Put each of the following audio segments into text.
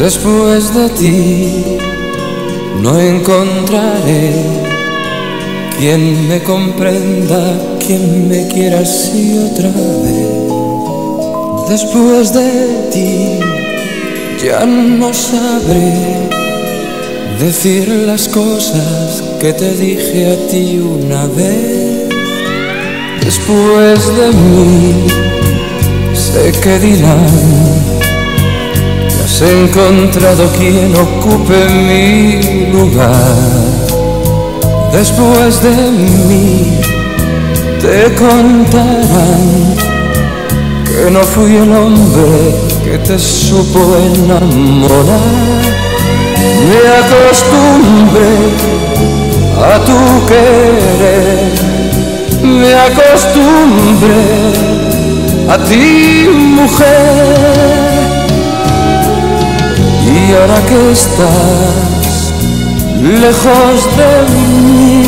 Después de ti no encontraré quien me comprenda, quien me quiera así otra vez. Después de ti ya no sabré decir las cosas que te dije a ti una vez. Después de mí sé que dirán He encontrado quien ocupe mi lugar. Después de mí te contarán que no fui el hombre que te supo enamorar. Me acostumbré a tu querer, me acostumbré a ti mujer y ahora que estás lejos de mí,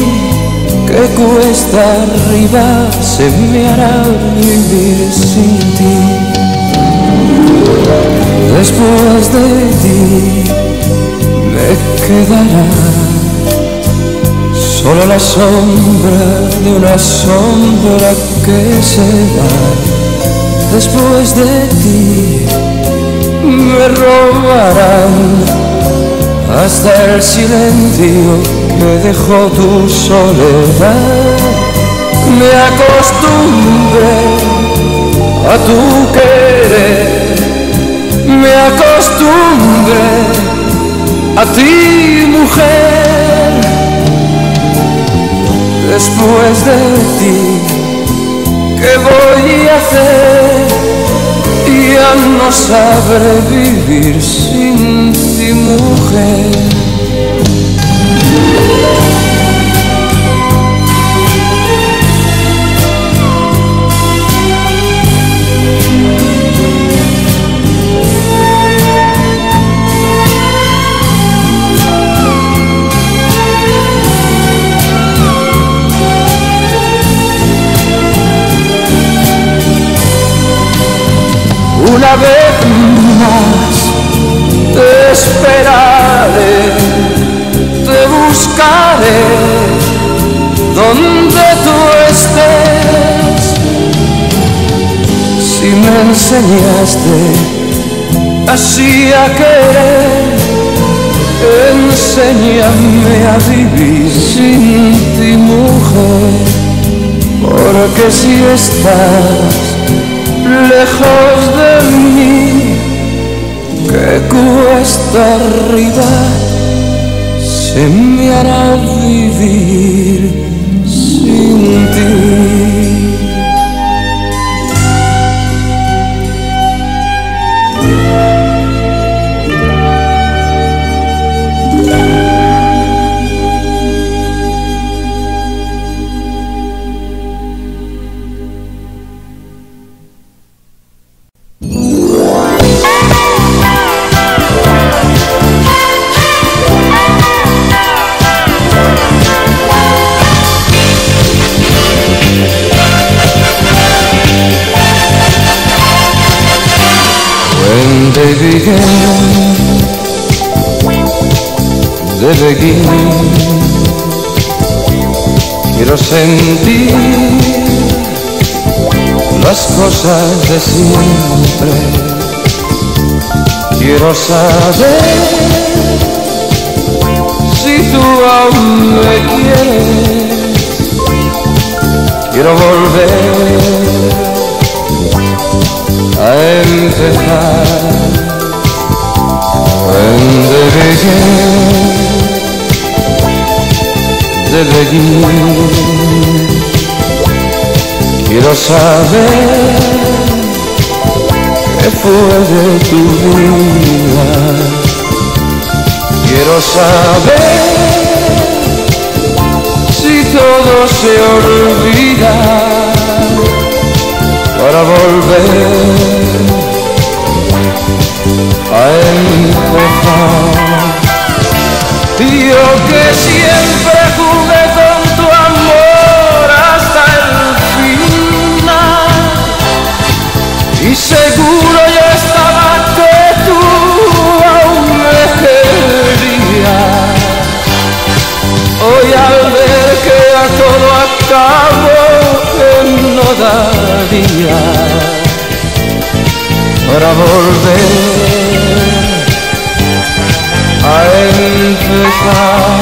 que cuesta arriba se me hará vivir sin ti. Después de ti me quedará solo la sombra de una sombra que se va. Después de ti me robarán hasta el silencio que dejó tu soledad. Me acostumbré a tu querer, me acostumbré a ti mujer. Después de ti, ¿qué voy a hacer? Ya no sabré vivir sin ti, mujer. Una vez más te esperaré, te buscaré donde tú estés. Si me enseñaste así a querer, enséñame a vivir sin ti mujer, porque si estás lejos de mí, que cuesta arriba se me hará vivir sin ti. Begin. Quiero sentir las cosas de siempre. Quiero saber si tú aún me quieres. Quiero volver a empezar. When they begin, Quiero saber qué fue de tu vida. Quiero saber si todo se olvida para volver a empezar. Yo que siempre seguro ya estaba que tú aún me querías. Hoy al ver que a todo acabo en no daría para volver a empezar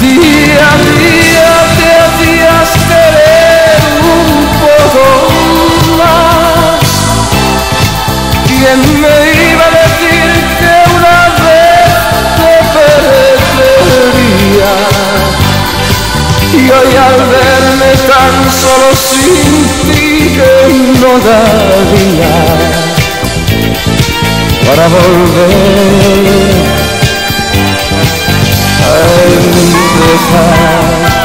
día a día. ¿Quién me iba a decir que una vez te perecería? Y hoy al verme tan solo sin ti que no daría para volver a empezar.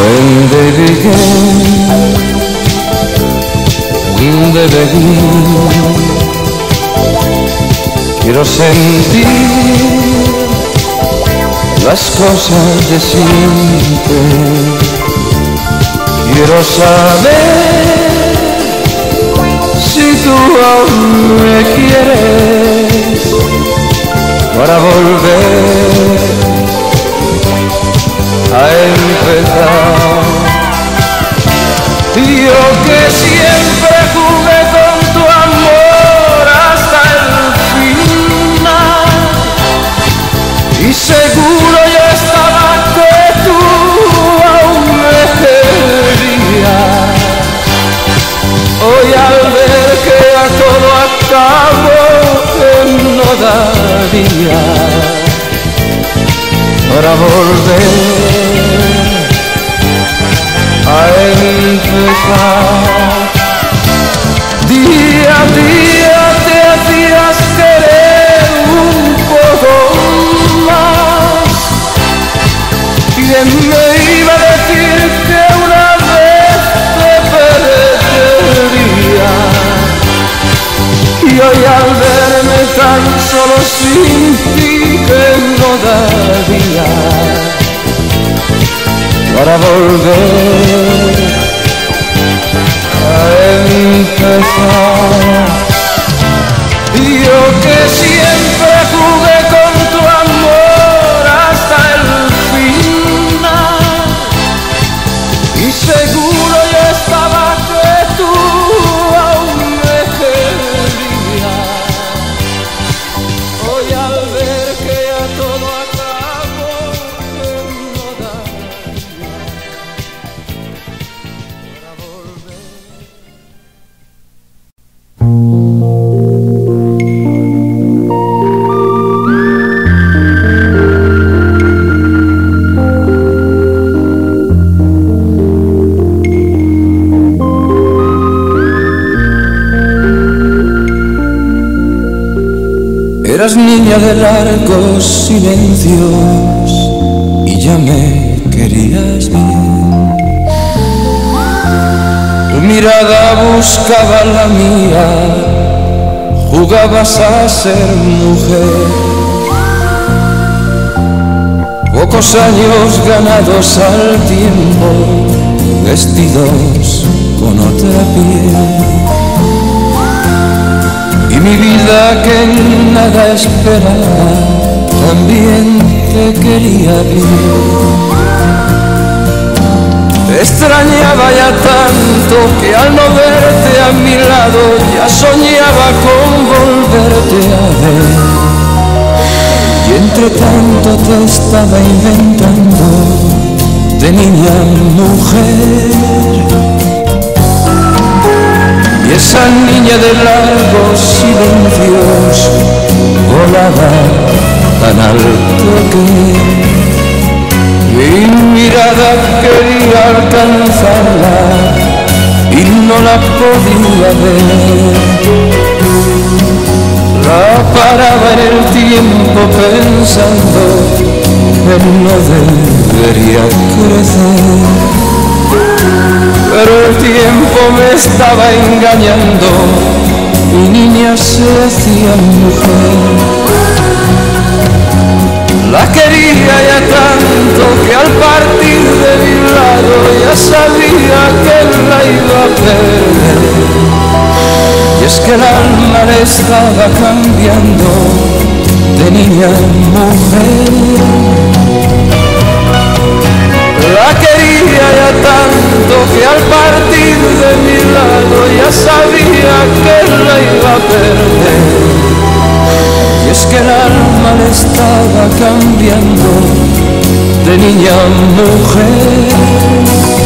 When they began, when they begin, quiero sentir las cosas de siempre. Quiero saber si tú aún me quieres para volver a empezar. Yo que siempre jugué con tu amor hasta el final y seguro yo estaba que tú aún me querías. Hoy al ver que a todo acabo que no daría para volver empezar. Día a día te hacías querer un poco más. ¿Quién me iba a decir que una vez te perdería? Y hoy al verme tan solo sin ti para volver a empezar. Yo que siempre Eras niña de largos silencios y ya me querías bien. Tu mirada buscaba la mía, jugabas a ser mujer. Pocos años ganados al tiempo, vestidos con otra piel. Vida que nada esperaba, también te quería bien. Te extrañaba ya tanto que al no verte a mi lado ya soñaba con volverte a ver. Y entre tanto te estaba inventando de niña mujer. Esa niña de largos silencios volaba tan alto que mi mirada quería alcanzarla y no la podía ver. La paraba en el tiempo pensando que no debería crecer. Pero el tiempo me estaba engañando, mi niña se hacía mujer. La quería ya tanto que al partir de mi lado ya sabía que la iba a perder. Y es que el alma le estaba cambiando de niña a mujer. La quería tanto que al partir de mi lado ya sabía que la iba a perder. Y es que el alma le estaba cambiando de niña a mujer.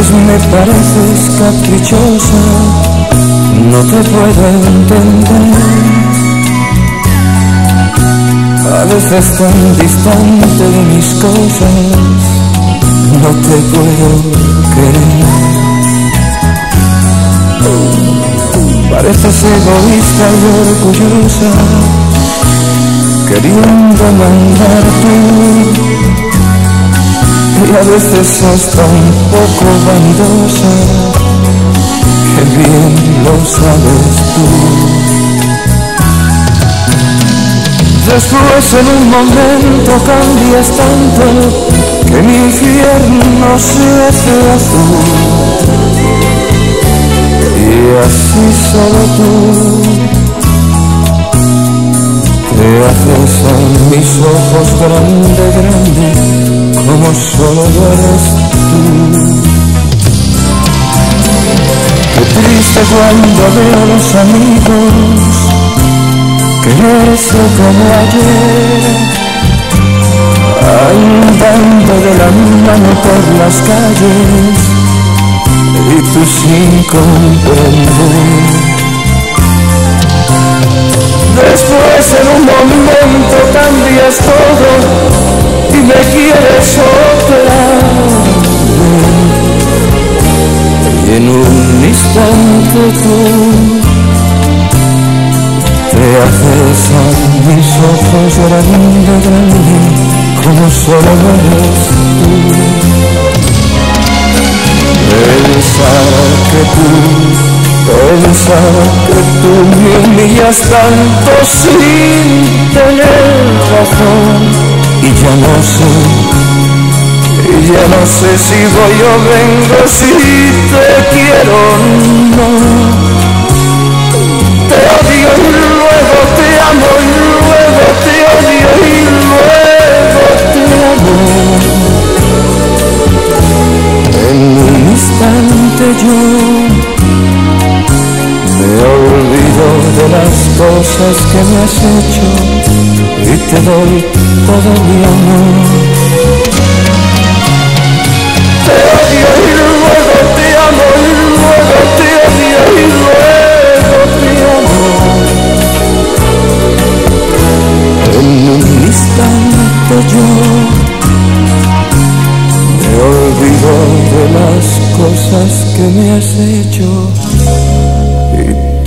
Veces me pareces caprichosa, no te puedo entender. A veces tan distante de mis cosas, no te puedo querer. Pareces egoísta y orgullosa, queriendo mandarte y a veces hasta un poco vanidosa, que bien lo sabes tú. Después en un momento cambias tanto que mi infierno se hace azul. Y así solo tú te haces a mis ojos grande, grande como solo eres tú. Qué triste cuando veo a los amigos quererse como ayer, andando de la mano por las calles y tú sin comprender. Después en un momento cambias todo me quieres otra y en un instante tú te haces a mis ojos grande, grande como solo eres tú. Pensar que tú, pensar que tú me humillas tanto sin tener razón y ya no sé, y ya no sé si voy o vengo, si te quiero o no. Te odio y luego te amo y luego te odio y luego te amo. En un instante yo me olvido de las cosas que me has hecho y te doy todo mi amor. Te odio y luego te amo y luego te odio y luego te amo. En un instante yo me olvido de las cosas que me has hecho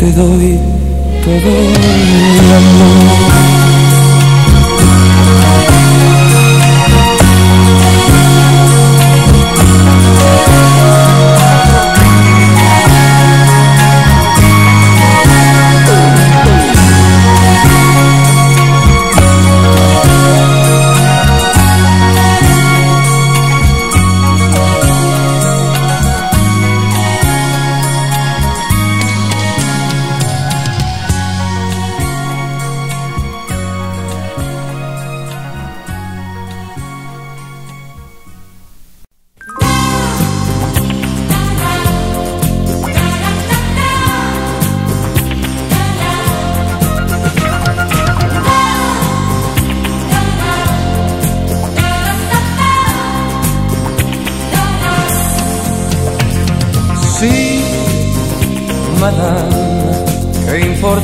te doy todo mi amor.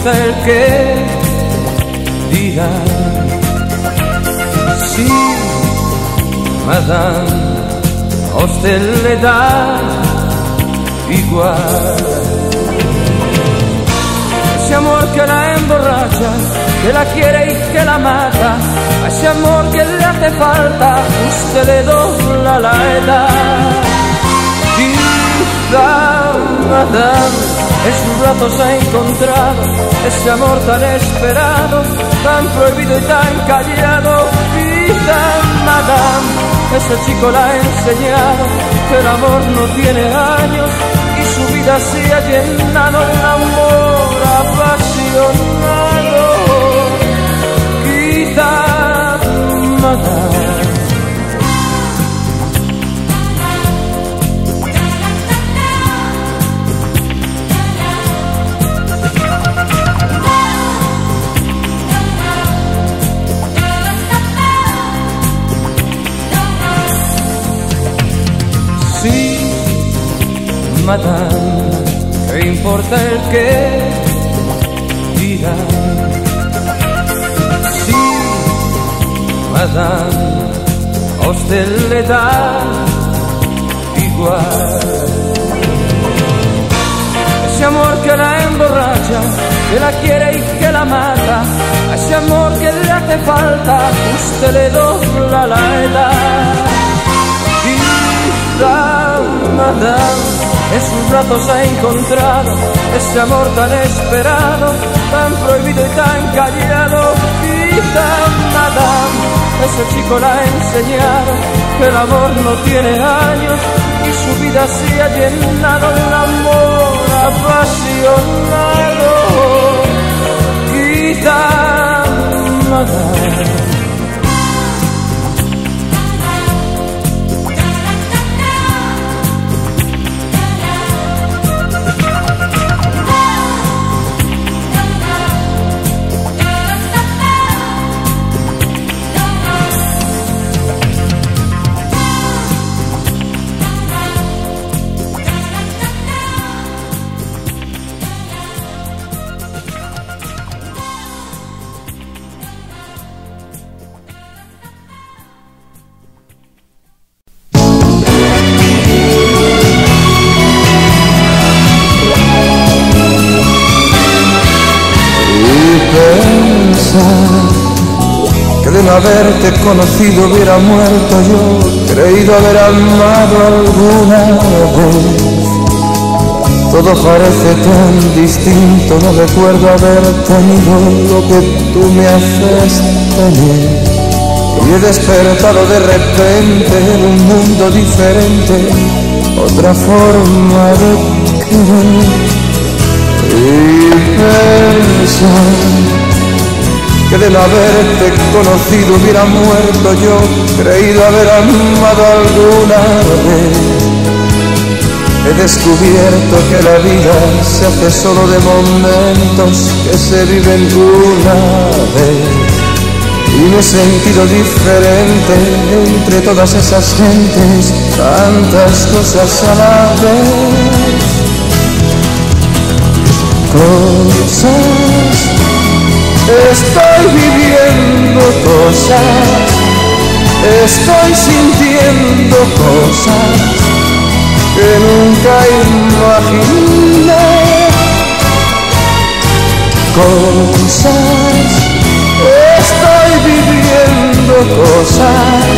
El que digan? Sí, madame, a usted le da igual. Ese amor que la emborracha, que la quiere y que la mata, ese amor que le hace falta, usted le dobla la edad. Quizá, madame, en sus brazos ha encontrado ese amor tan esperado, tan prohibido y tan callado. Quizá, madame, ese chico la ha enseñado que el amor no tiene años y su vida se ha llenado de amor apasionado. Quizá, madame. Madame, ¿qué importa el que dirá? Sí, madame, a usted le da igual. Ese amor que la emborracha, que la quiere y que la mata, a ese amor que le hace falta, usted le dobla la edad. Madame, en sus brazos ha encontrado ese amor tan esperado, tan prohibido y tan callado. Quizá, madame, ese chico la ha enseñado que el amor no tiene años y su vida se ha llenado de un amor apasionado. Quizá, madame. Haberte conocido hubiera muerto yo, creído haber amado alguna vez. Todo parece tan distinto, no recuerdo haber tenido lo que tú me haces tener. Y he despertado de repente en un mundo diferente, otra forma de querer. Y pensar que de no haberte conocido hubiera muerto yo, creído haber amado alguna vez. He descubierto que la vida se hace solo de momentos que se viven una vez. Y me he sentido diferente entre todas esas gentes, tantas cosas a la vez. Cosas Estoy viviendo cosas, estoy sintiendo cosas que nunca imaginé. Cosas, estoy viviendo cosas,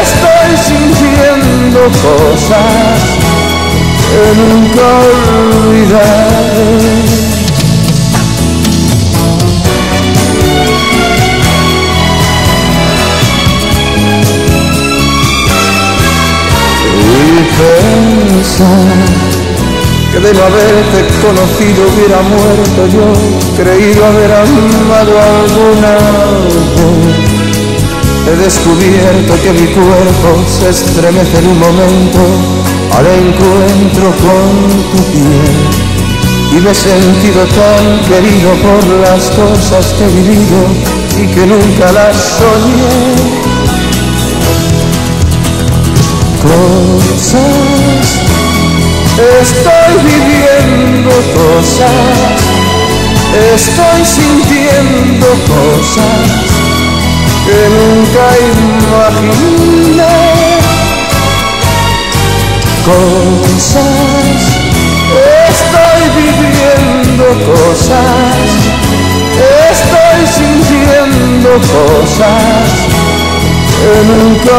estoy sintiendo cosas que nunca olvidaré. Que de no haberte conocido hubiera muerto yo, creído haber amado alguna vez. He descubierto que mi cuerpo se estremece en un momento al encuentro con tu piel. Y me he sentido tan querido por las cosas que he vivido y que nunca las soñé cosas, estoy viviendo cosas, estoy sintiendo cosas que nunca imaginé. Cosas, estoy viviendo cosas, estoy sintiendo cosas nunca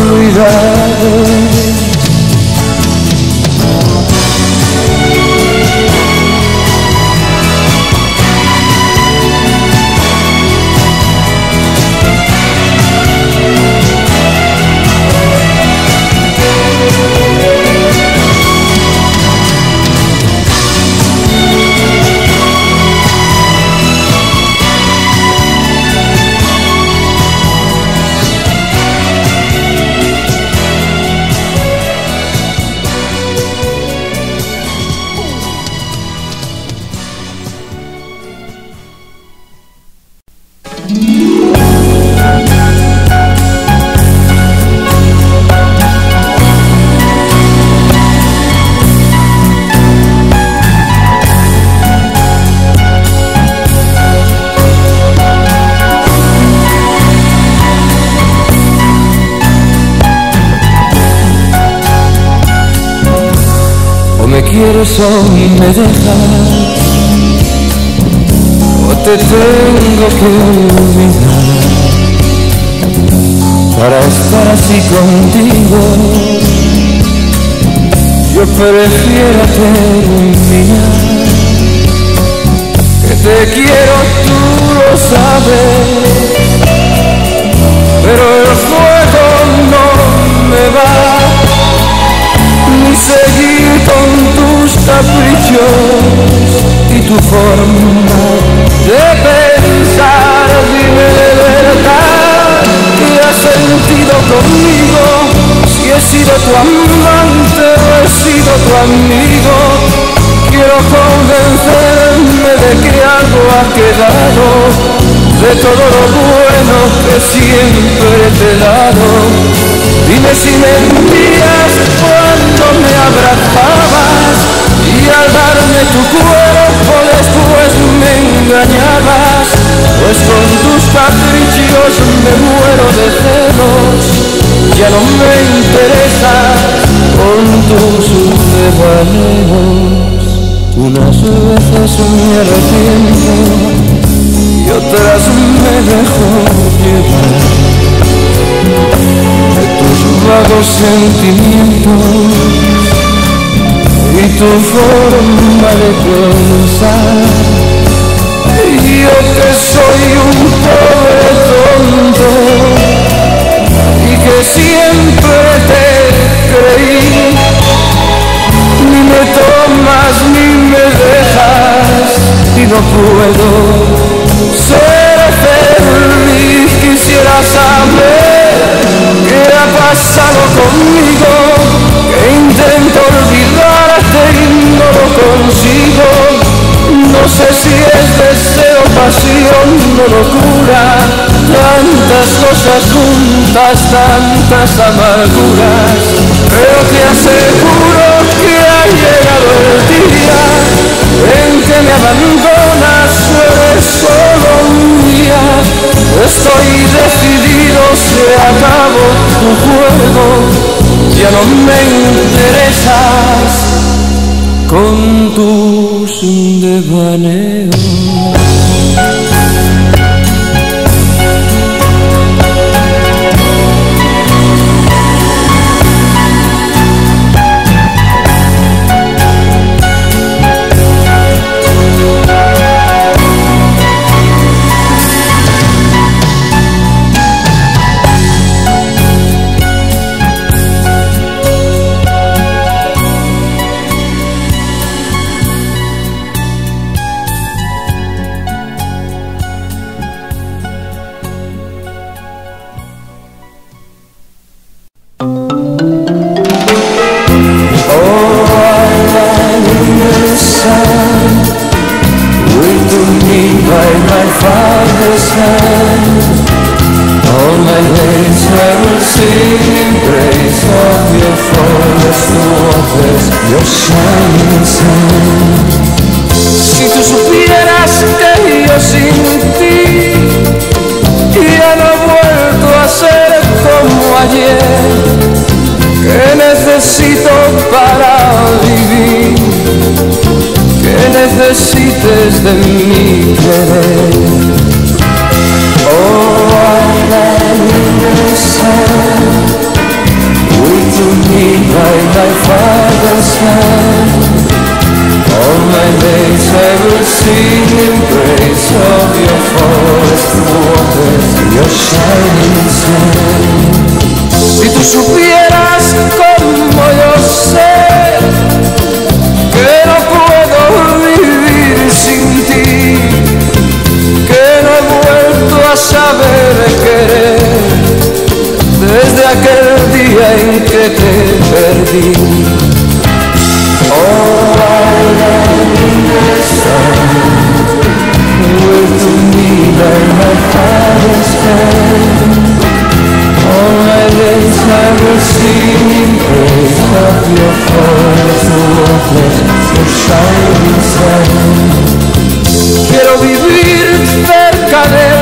olvidaré. Me dejas o te tengo que olvidar. Para estar así contigo yo prefiero terminar. Que te quiero tú lo sabes y tu forma de pensar. Dime de verdad que has sentido conmigo, si he sido tu amante o he sido tu amigo. Quiero convencerme de que algo ha quedado de todo lo bueno que siempre te he dado Dime si mentías cuando me abrazabas y al darme tu cuerpo después me engañabas, pues con tus caprichos me muero de celos, ya no me interesas con tus devaneos. Unas veces me arrepiento y otras me dejó llevar de tus vagos sentimientos y tu forma de pensar. Yo que soy un pobre tonto y que siempre te creí, ni me tomas ni me dejas y no puedo ser feliz, quisiera saber qué ha pasado conmigo, que intento No sé si es deseo, pasión o locura, tantas cosas juntas, tantas amarguras, pero te aseguro que ha llegado el día en que me abandonas, eres solo mía. Estoy decidido, se acabó tu juego, ya no me interesas con tus devaneos. All my days I will sing in praise of your forest waters, your shining sun. Quiero vivir cerca del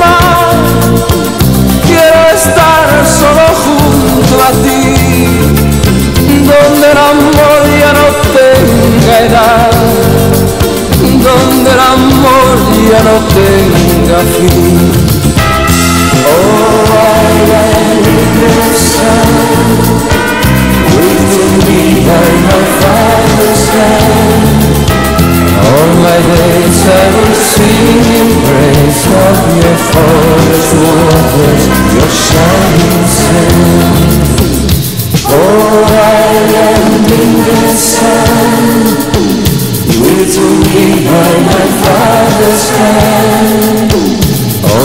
mar quiero estar solo junto a ti, donde el amor ya no tenga edad, donde el amor ya no tenga fin. With me. Oh my father's hand.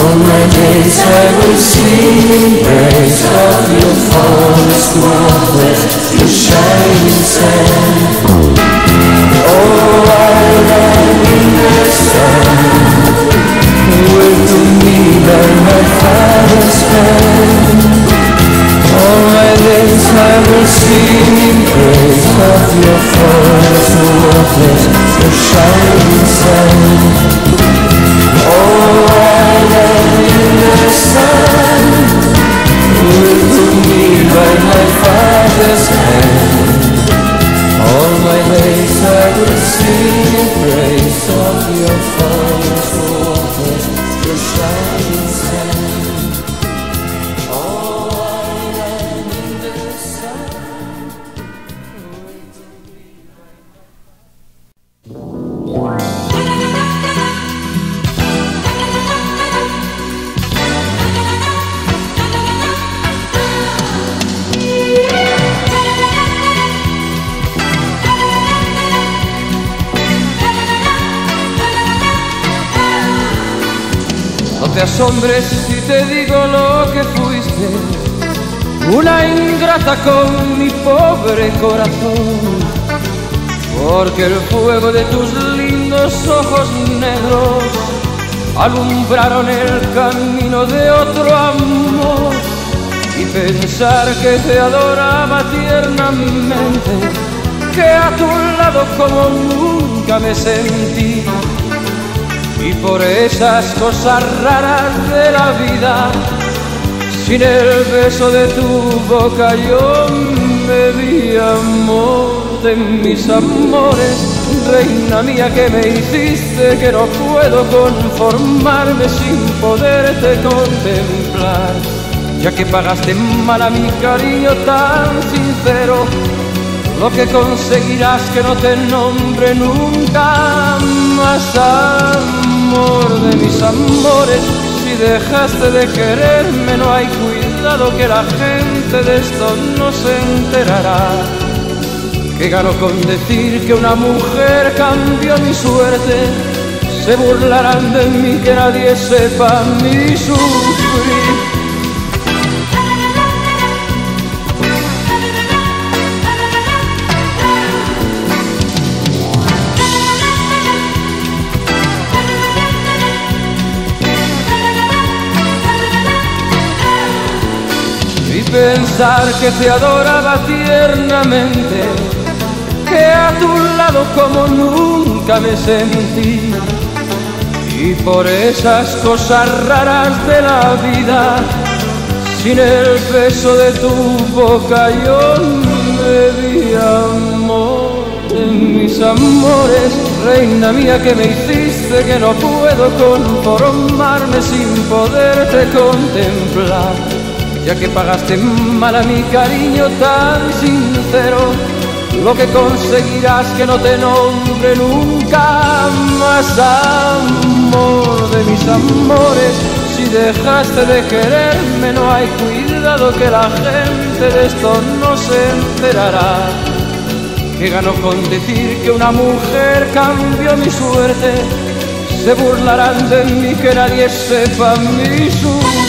All my days I will sing in praise of your forest waters, your shining sun. Oh, I am in the sun, with me by my father's hand. All my days I will sing in praise of your forest waters, your shining sun. Oh, I am in the sun, with me by my father's hand. All my days I will sing in praise of your forest waters, your shining sun. Oh, I am in the sun, with me by my father's hand. All my days I will sing in praise of your forest te asombres si te digo lo que fuiste, una ingrata con mi pobre corazón, porque el fuego de tus lindos ojos negros alumbraron el camino de otro amor. Y pensar que te adoraba tiernamente, que a tu lado como nunca me sentí y por esas cosas raras de la vida, sin el beso de tu boca yo me vi amor de mis amores, reina mía que me hiciste que no puedo conformarme sin poderte contemplar, ya que pagaste mal a mi cariño tan sincero. Lo que conseguirás que no te nombre nunca más amor de mis amores. Si dejaste de quererme, no hay cuidado que la gente de esto no se enterará. Que gano con decir que una mujer cambió mi suerte. Se burlarán de mí que nadie sepa mi sufrir. Pensar que te adoraba tiernamente, que a tu lado como nunca me sentí. Y por esas cosas raras de la vida, sin el beso de tu boca yo me di amor en mis amores, reina mía que me hiciste que no puedo conformarme sin poderte contemplar ya que pagaste mal a mi cariño tan sincero, lo que conseguirás que no te nombre nunca más amor de mis amores. Si dejaste de quererme, no hay cuidado que la gente de esto no se enterará. Que ganó con decir que una mujer cambió mi suerte, se burlarán de mí que nadie sepa mi sufrir.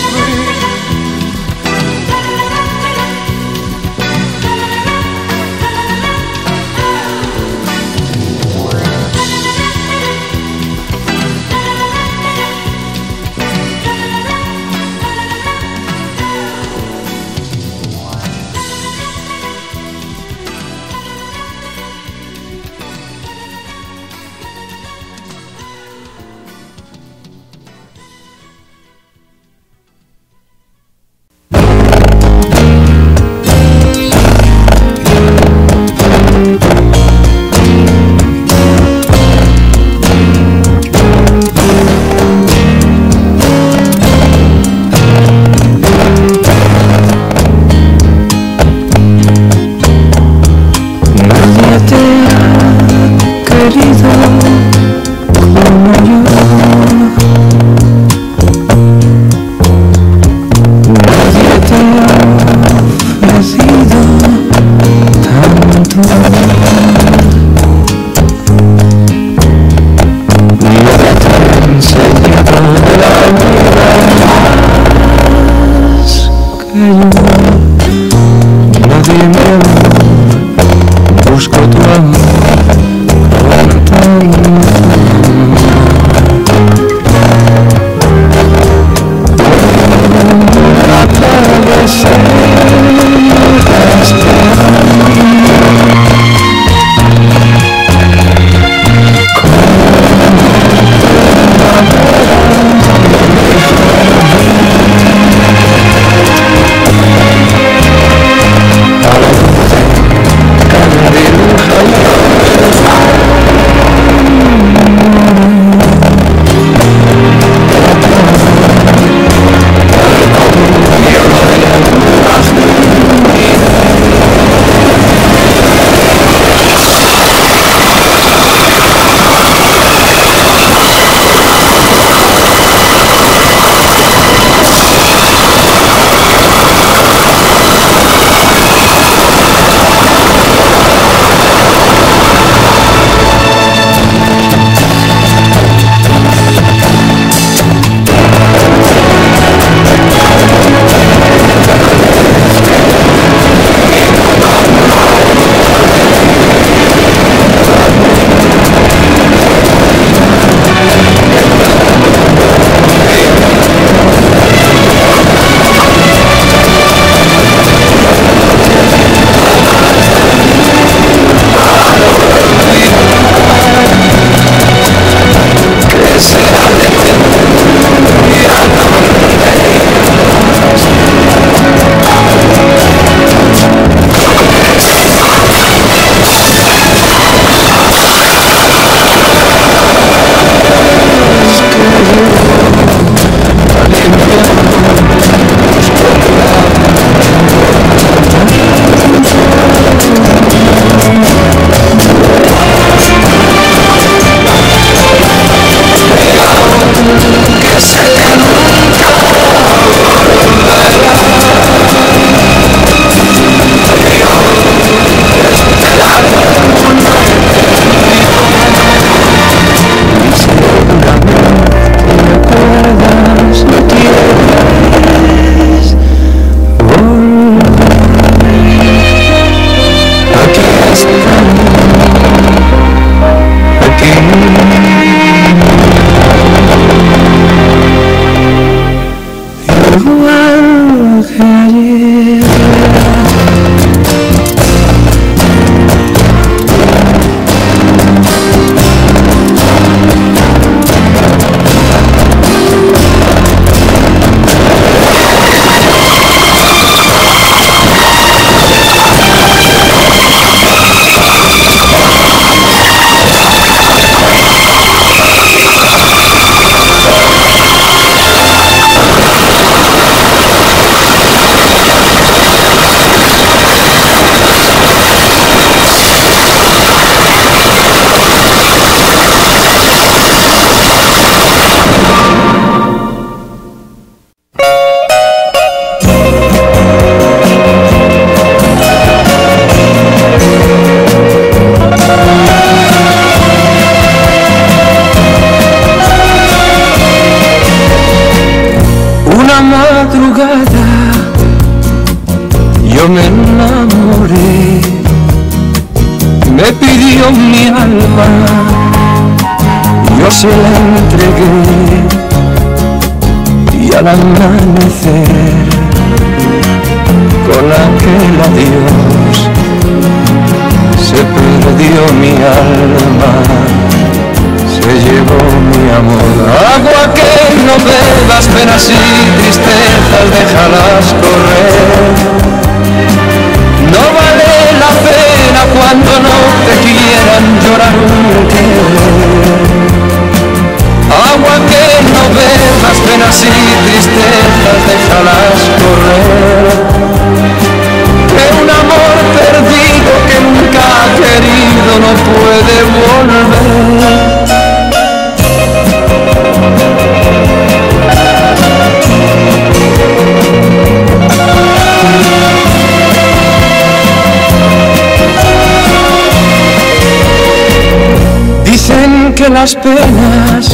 Las penas.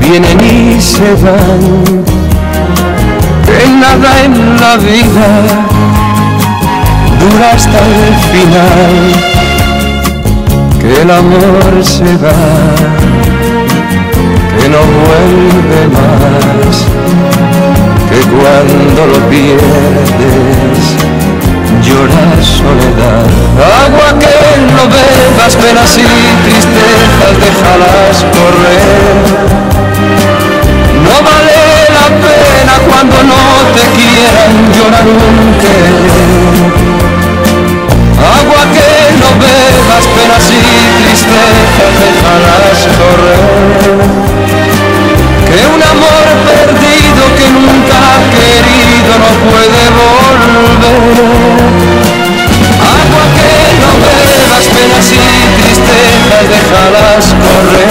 Vienen y se van, que nada en la vida dura hasta el final, que el amor se va, que no vuelve más, que cuando lo pierdes llorar soledad. Agua que no bebas, penas y tristezas, déjalas correr. No vale la pena cuando no te quieran llorar un. Agua que no bebas, penas y tristezas, déjalas correr. Que un amor perdido que nunca ha querido no puede volver. Déjalas correr.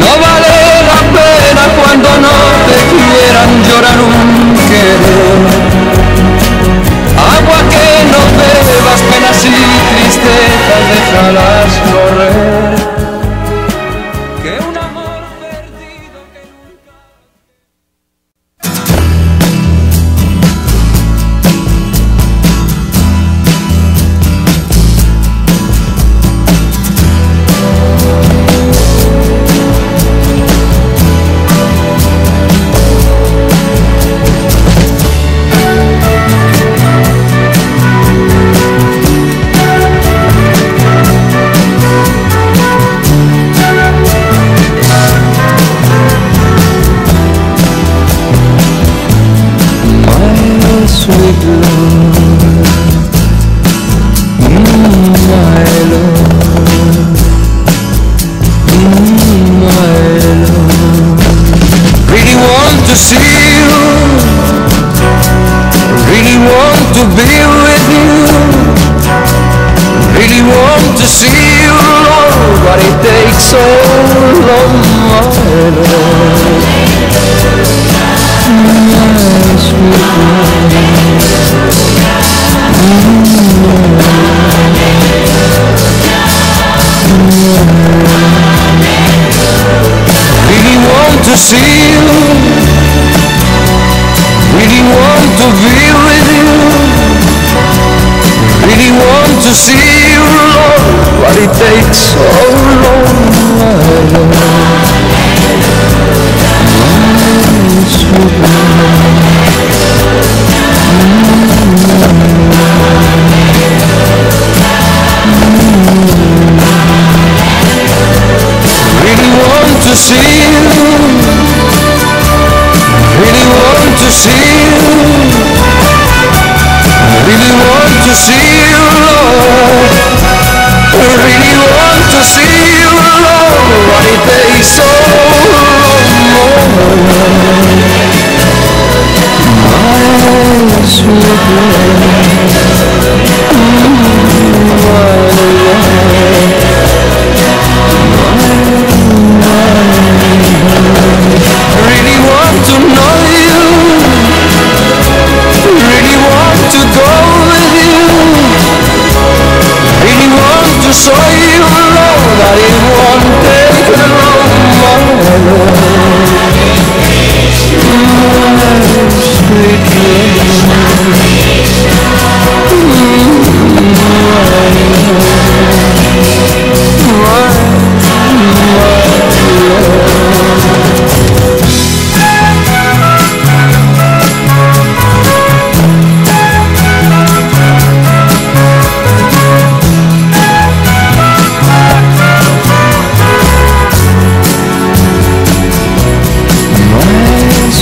No vale la pena cuando no te quieran llorar un querer. Agua que no bebas, penas y tristezas, déjalas correr.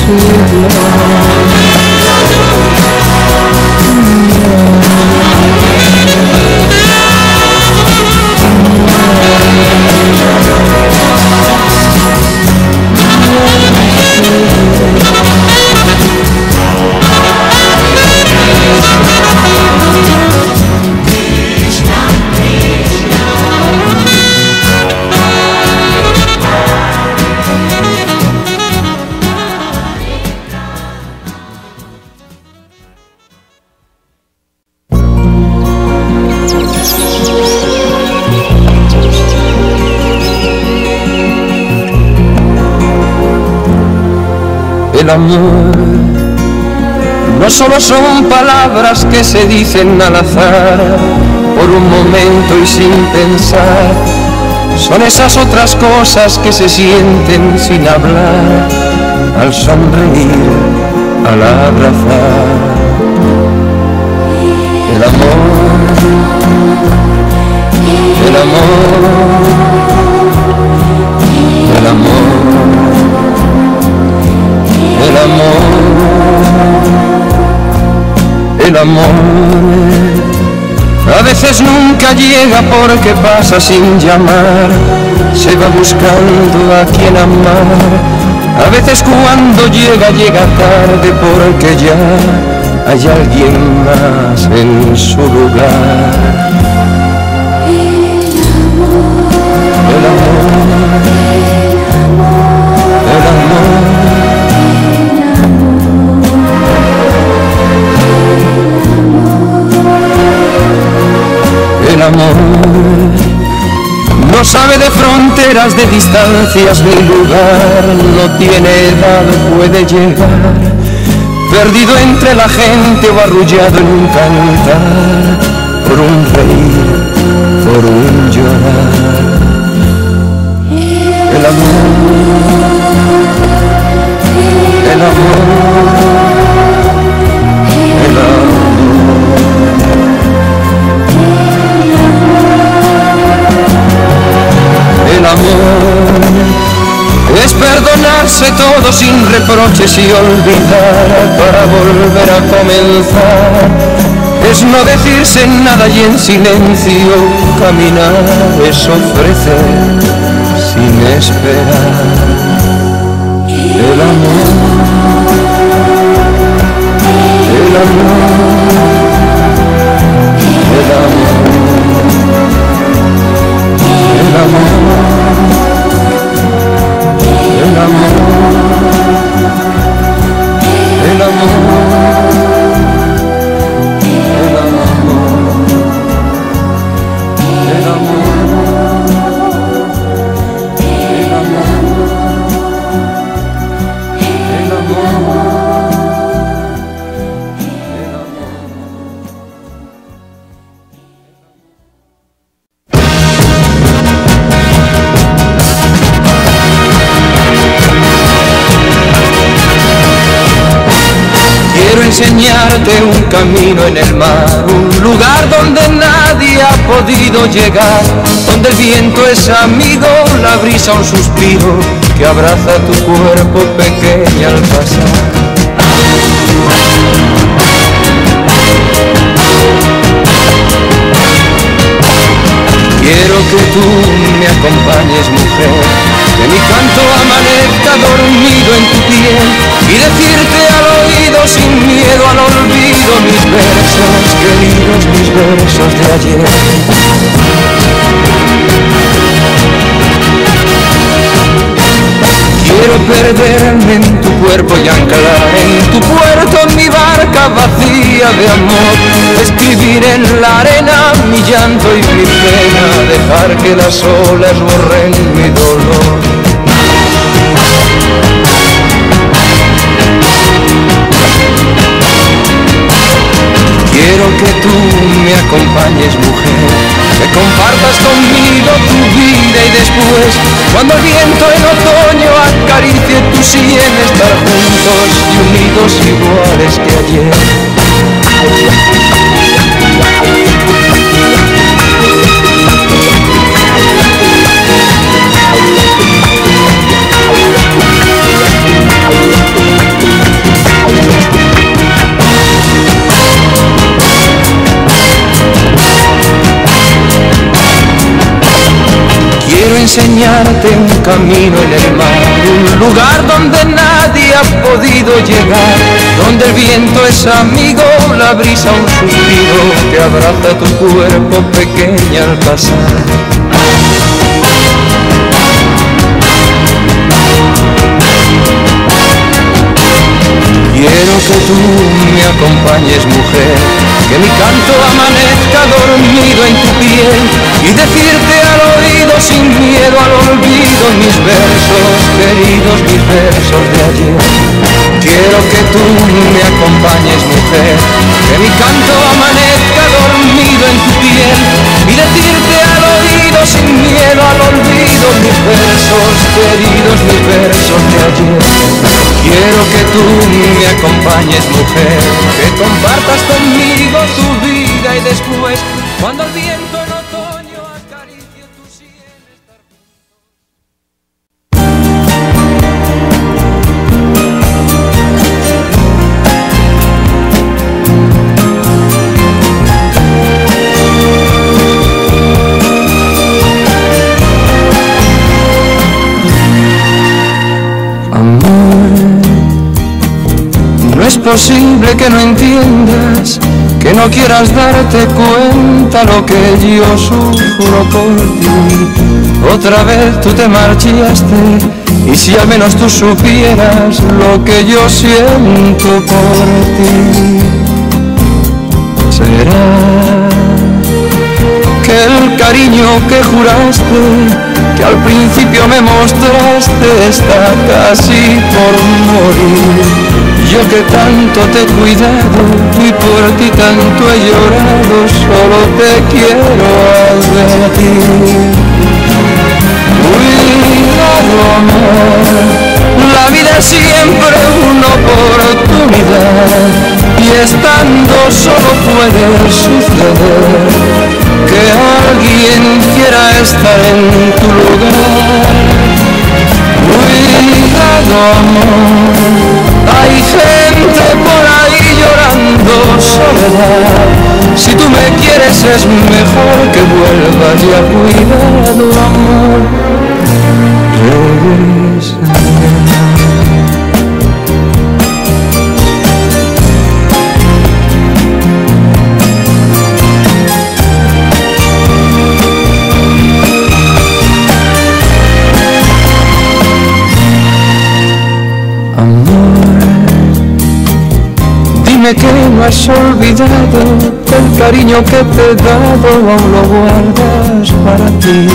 too long Amor. No solo son palabras que se dicen al azar por un momento y sin pensar, son esas otras cosas que se sienten sin hablar al sonreír, al abrazar. El amor, el amor, el amor amor, el amor. A veces nunca llega porque pasa sin llamar, se va buscando a quien amar. A veces cuando llega, llega tarde porque ya hay alguien más en su lugar. Fronteras, de distancias ni lugar, no tiene edad, puede llegar, perdido entre la gente o arrullado en un cantar, por un reír, por un llorar. El amor, el amor, amor es perdonarse todo sin reproches y olvidar para volver a comenzar. Es no decirse nada y en silencio caminar, es ofrecer sin esperar. El amor, el amor, el amor. El amor, el que abraza cuerpo y anclar en tu puerto mi barca vacía de amor. Escribir en la arena mi llanto y mi pena, dejar que las olas borren mi dolor. Quiero que tú me acompañes, mujer que compartas conmigo tu vida y después, cuando el viento en otoño acaricie tu sien, estar juntos y unidos iguales que ayer. Enseñarte un camino en el mar, un lugar donde nadie ha podido llegar, donde el viento es amigo, la brisa un suspiro que abraza tu cuerpo pequeño al pasar. Quiero que tú me acompañes, mujer, que mi canto amanezca dormido en tu piel y decirte al oído sin miedo al olvido mis versos, queridos mis versos de ayer. Quiero que tú me acompañes, mujer, que mi canto amanezca dormido en tu piel y decirte al oído sin miedo al olvido mis versos, queridos mis versos de ayer. Quiero que tú me acompañes, mujer, que compartas conmigo tu vida y después, posible que no entiendas, que no quieras darte cuenta lo que yo sufro por ti. Otra vez tú te marchaste y si al menos tú supieras lo que yo siento por ti, será que el cariño que juraste, que al principio me mostraste, está casi por morir. Yo que tanto te he cuidado y por ti tanto he llorado, solo te quiero advertir. Cuidado amor, la vida es siempre una oportunidad y estando solo puede suceder que alguien quiera estar en tu lugar. Cuidado amor, hay gente por ahí llorando soledad. Si tú me quieres es mejor que vuelvas ya cuidado amor. Que no has olvidado el cariño que te he dado, aún lo guardas para ti.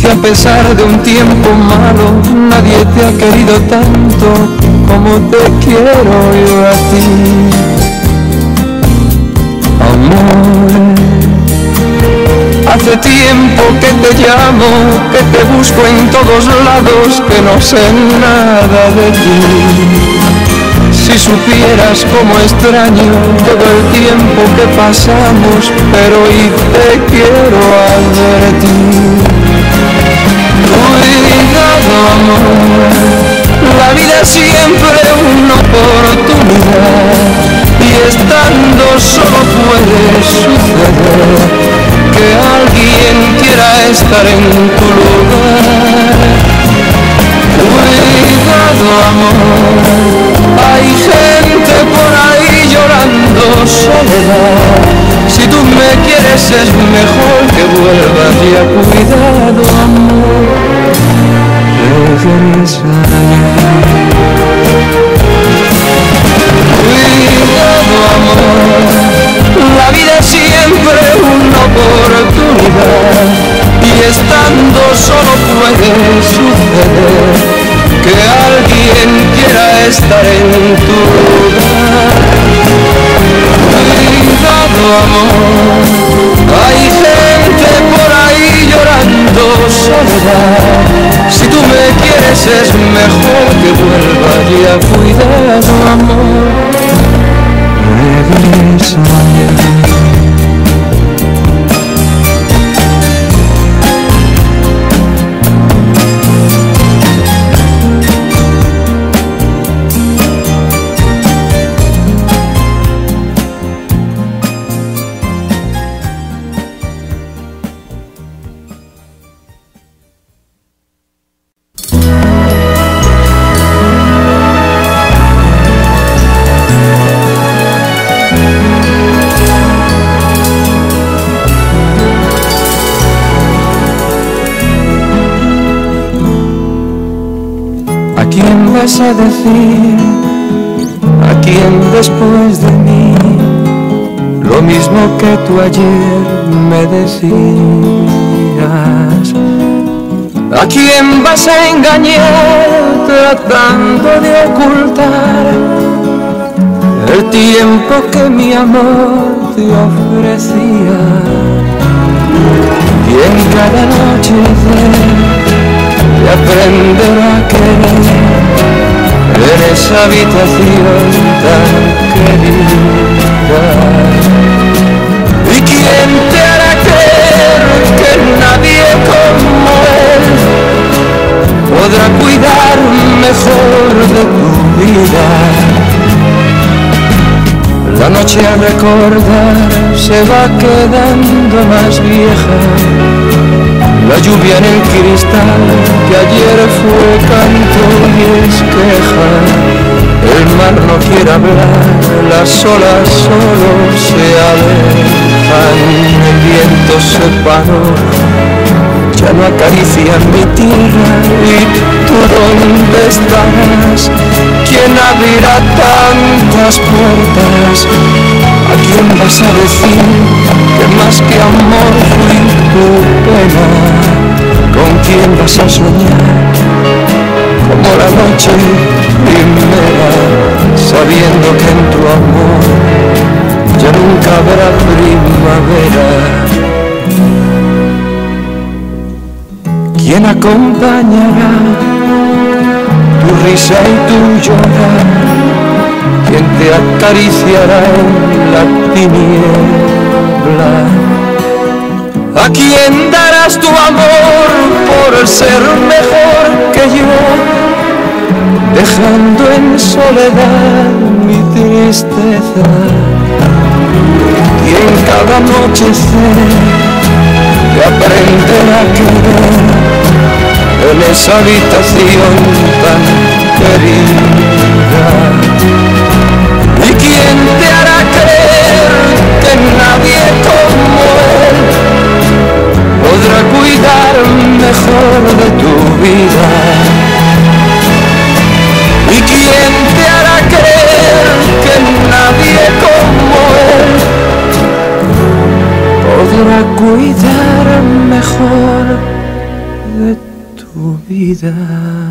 Que a pesar de un tiempo malo, nadie te ha querido tanto como te quiero yo a ti. Amor, Hace tiempo que te llamo, que te busco en todos lados, que no sé nada de ti. Si supieras cómo extraño todo el tiempo que pasamos, pero hoy te quiero advertir. Cuidado amor, la vida es siempre una oportunidad y estando solo puede suceder que alguien quiera estar en tu lugar. Cuidado amor hay gente por ahí llorando soledad. Si tú me quieres es mejor que vuelvas ya. Cuidado, amor. Cuidado, amor. La vida es siempre una oportunidad. Y estando solo puede suceder que alguien quiera estar en tu lugar. Cuidado amor, hay gente por ahí llorando soledad. Si tú me quieres es mejor que vuelva ya. Cuidado amor, regresa a quien después de mí lo mismo que tú ayer me decías? ¿A quién vas a engañar tratando de ocultar el tiempo que mi amor te ofrecía? Y en cada noche de aprender a querer en esa habitación tan querida. ¿Y quién te hará creer que nadie como él podrá cuidar mejor de tu vida? La noche a recordar se va quedando más vieja lluvia en el cristal que ayer fue canto y es queja. El mar no quiere hablar, las olas solo se alejan. El viento se paró, ya no acaricia mi tierra. ¿Y tú dónde estás? ¿Quién abrirá tantas puertas? ¿A quién vas a decir que más que amor fui tu pena? ¿Con quién vas a soñar? Como la noche primera, sabiendo que en tu amor ya nunca habrá primavera. ¿Quién acompañará tu risa y tu llorar? Quien te acariciará en la tiniebla. ¿A quién darás tu amor por ser mejor que yo? Dejando en soledad mi tristeza. Y en cada noche de aprender a querer en esa habitación tan querida. ¿Y quién te hará creer que nadie como él podrá cuidar mejor de tu vida? ¿Y quién te hará creer que nadie como él podrá cuidar mejor de tu vida?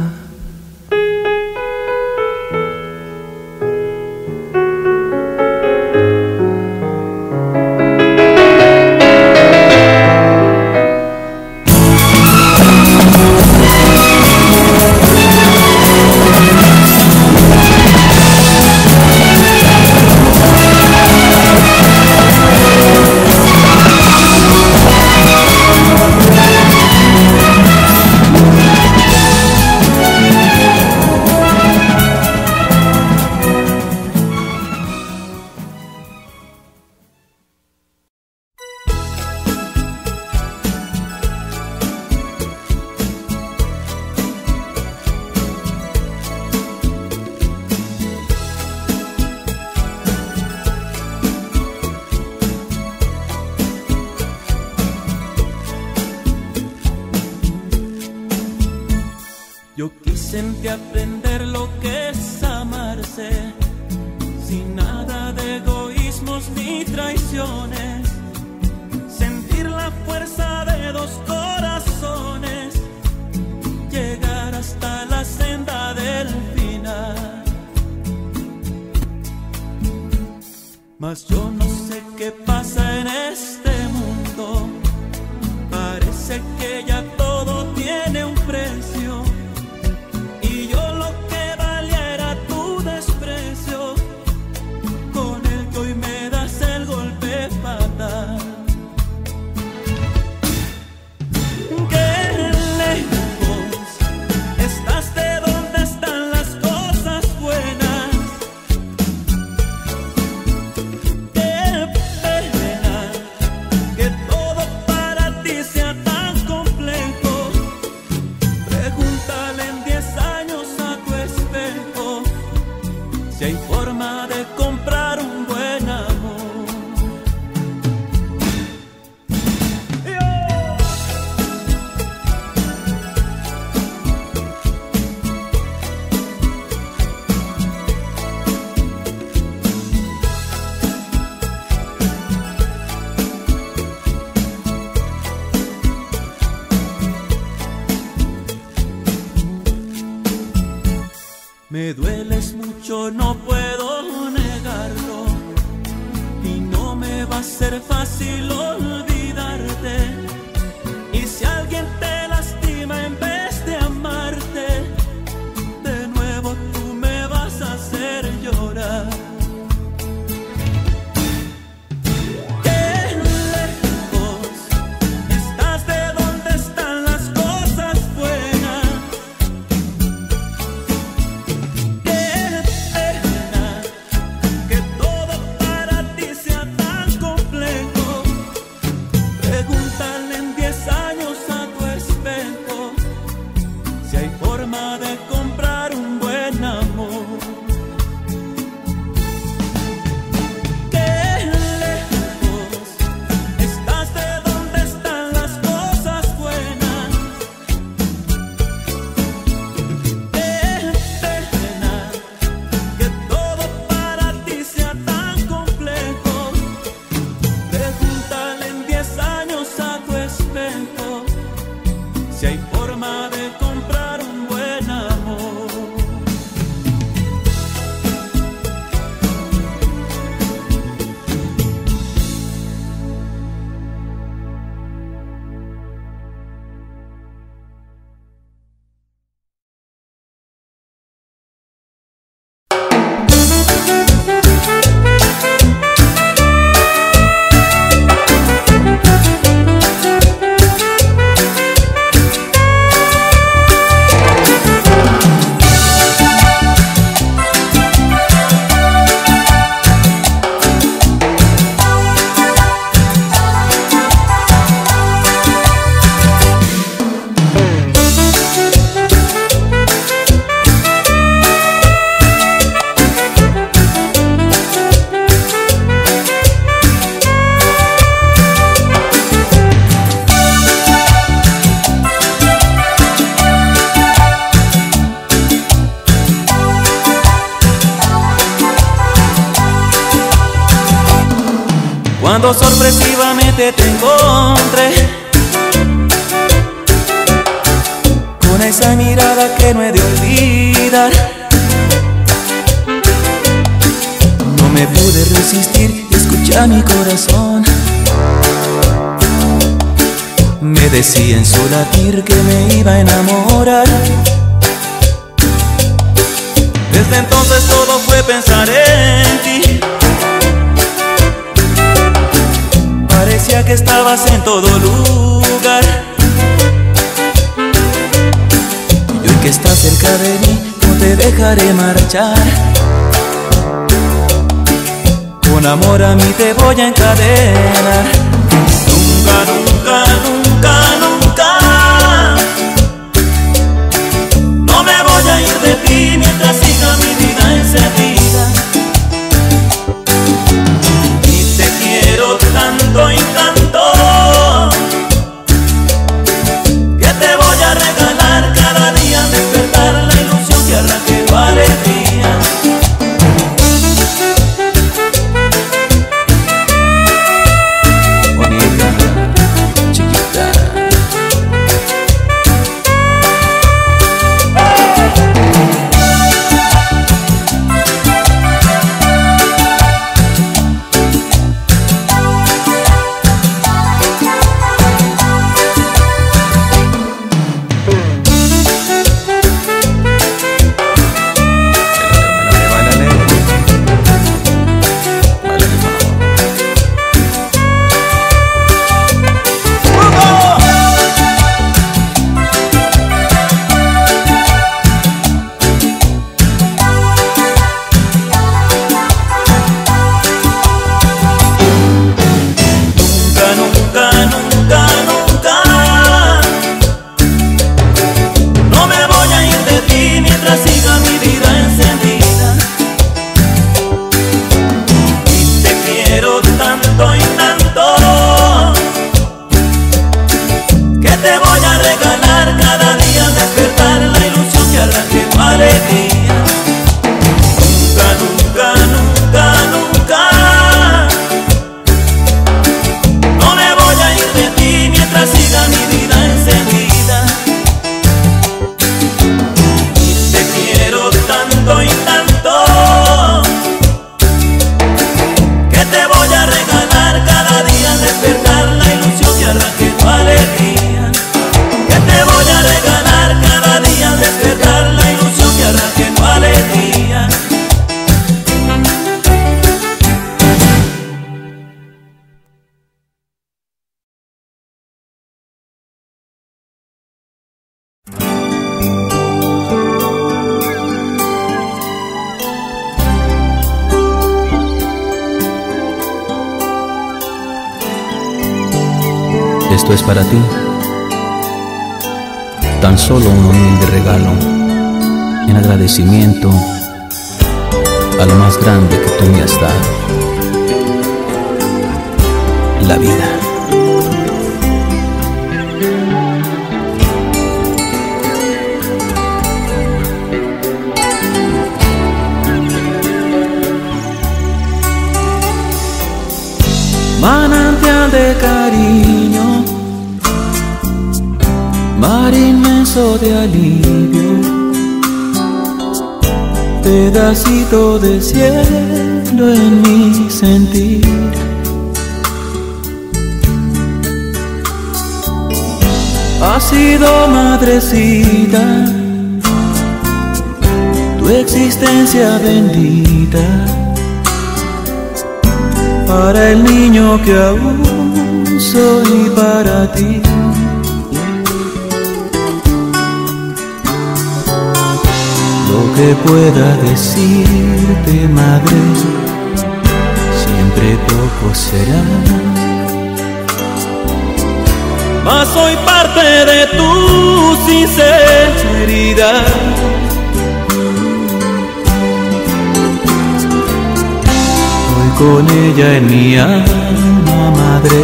madre,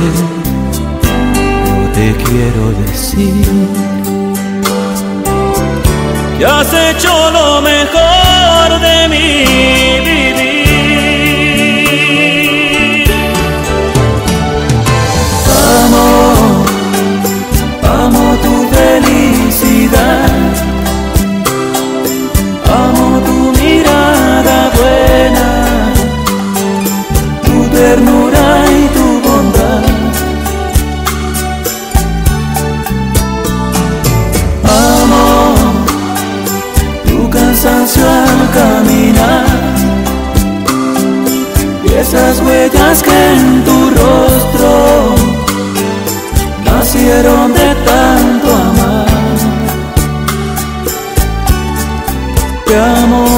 yo te quiero decir que has hecho lo mejor de mi vivir. Amo, amo tu felicidad. Amo tu mirada buena, tu ternura al caminar y esas huellas que en tu rostro nacieron de tanto amar. Te amo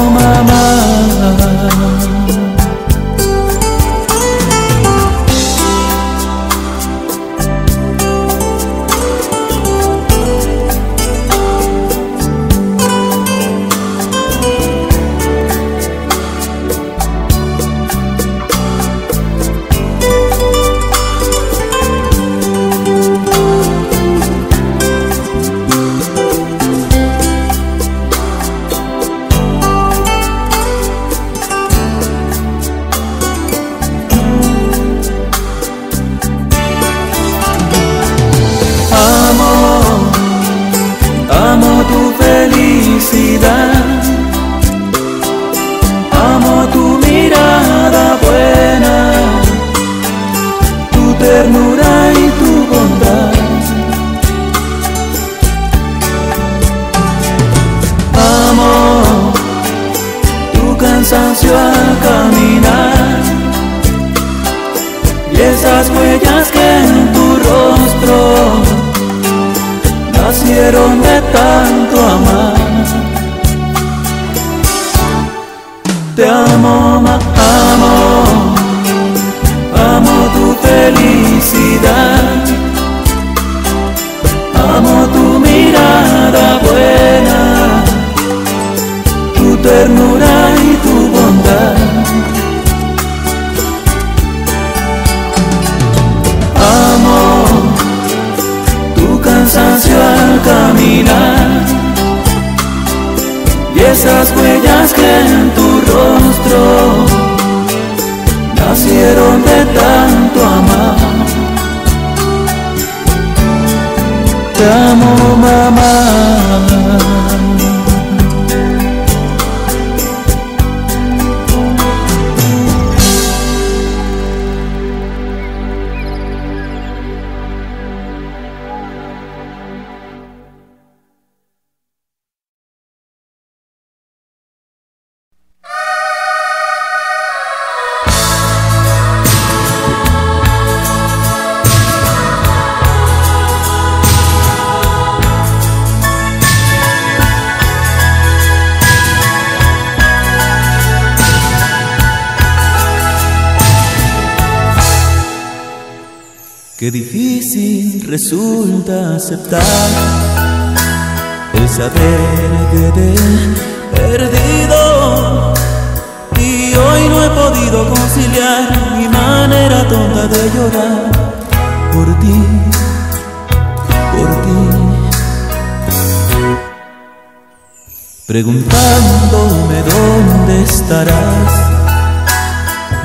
Preguntándome dónde estarás,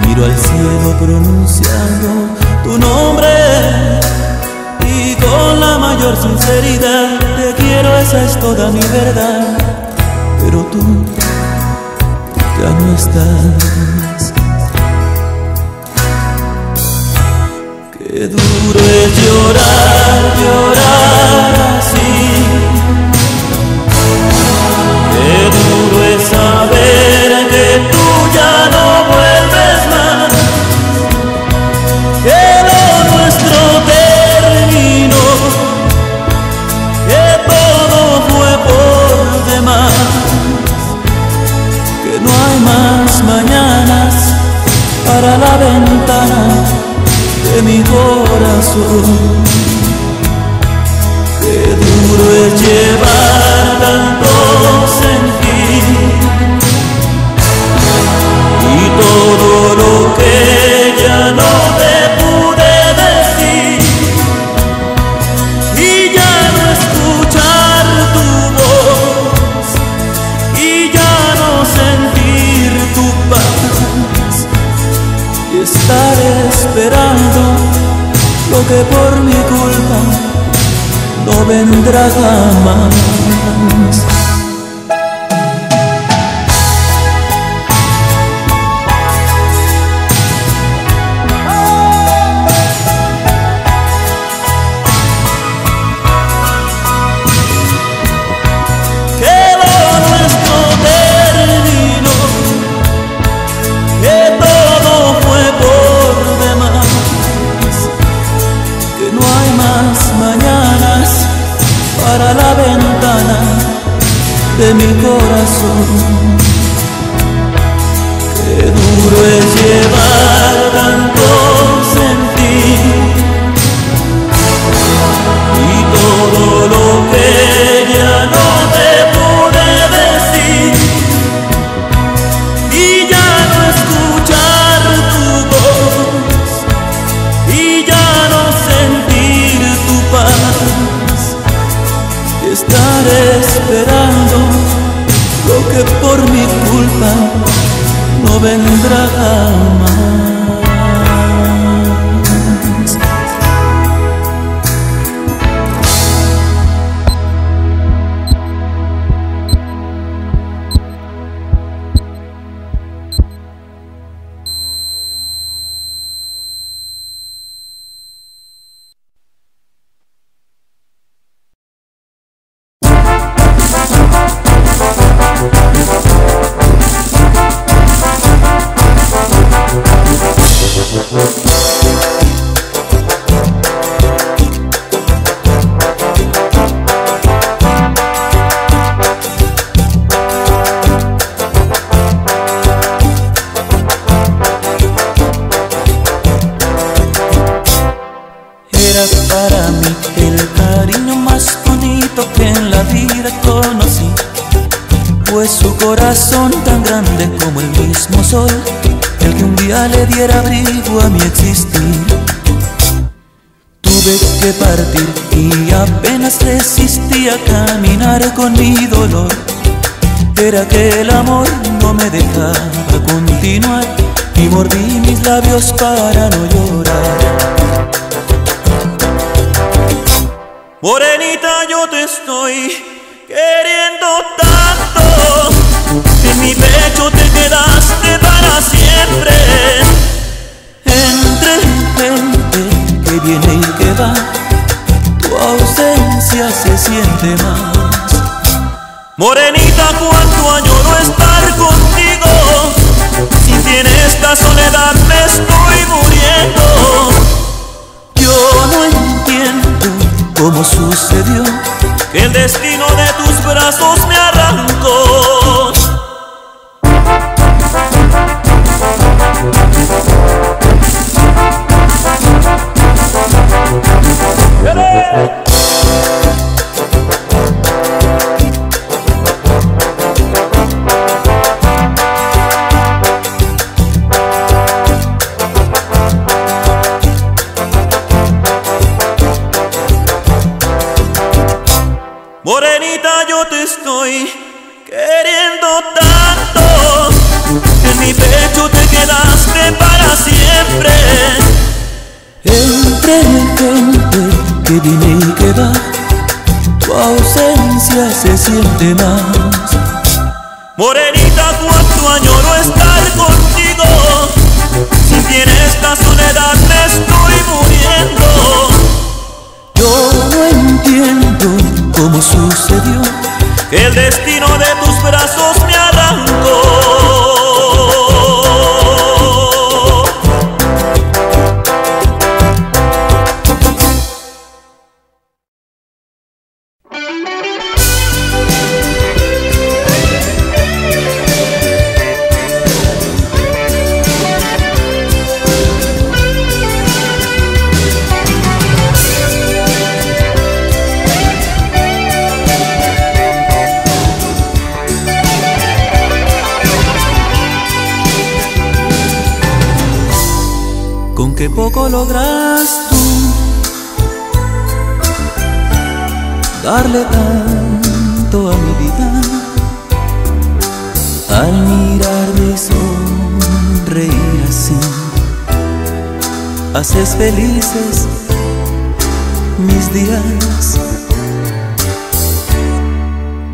miro al cielo pronunciando tu nombre y con la mayor sinceridad te quiero, esa es toda mi verdad, pero tú ya no estás. Qué duro es llorar, llorar. Saber que tú ya no vuelves más. Que lo nuestro terminó. Que todo fue por demás. Que no hay más mañanas para la ventana de mi corazón. Qué duro es llevar que por mi culpa no vendrá jamás. Vendrá jamás. Era que el amor no me dejaba continuar y mordí mis labios para no llorar. Morenita, yo te estoy queriendo tanto. En mi pecho te quedaste para siempre. Entre gente que viene y que va, tu ausencia se siente más. Morenita, cuánto añoro estar contigo. Si en esta soledad me estoy muriendo. Yo no entiendo cómo sucedió que el destino de tus brazos me arrancó. Estoy queriendo tanto. En mi pecho te quedaste para siempre. Entre gente que viene y que va, tu ausencia se siente más. Morenita, cuánto añoro estar contigo. Si en esta soledad me estoy muriendo. Cómo sucedió el destino de tus brazos me arrancó. Felices mis días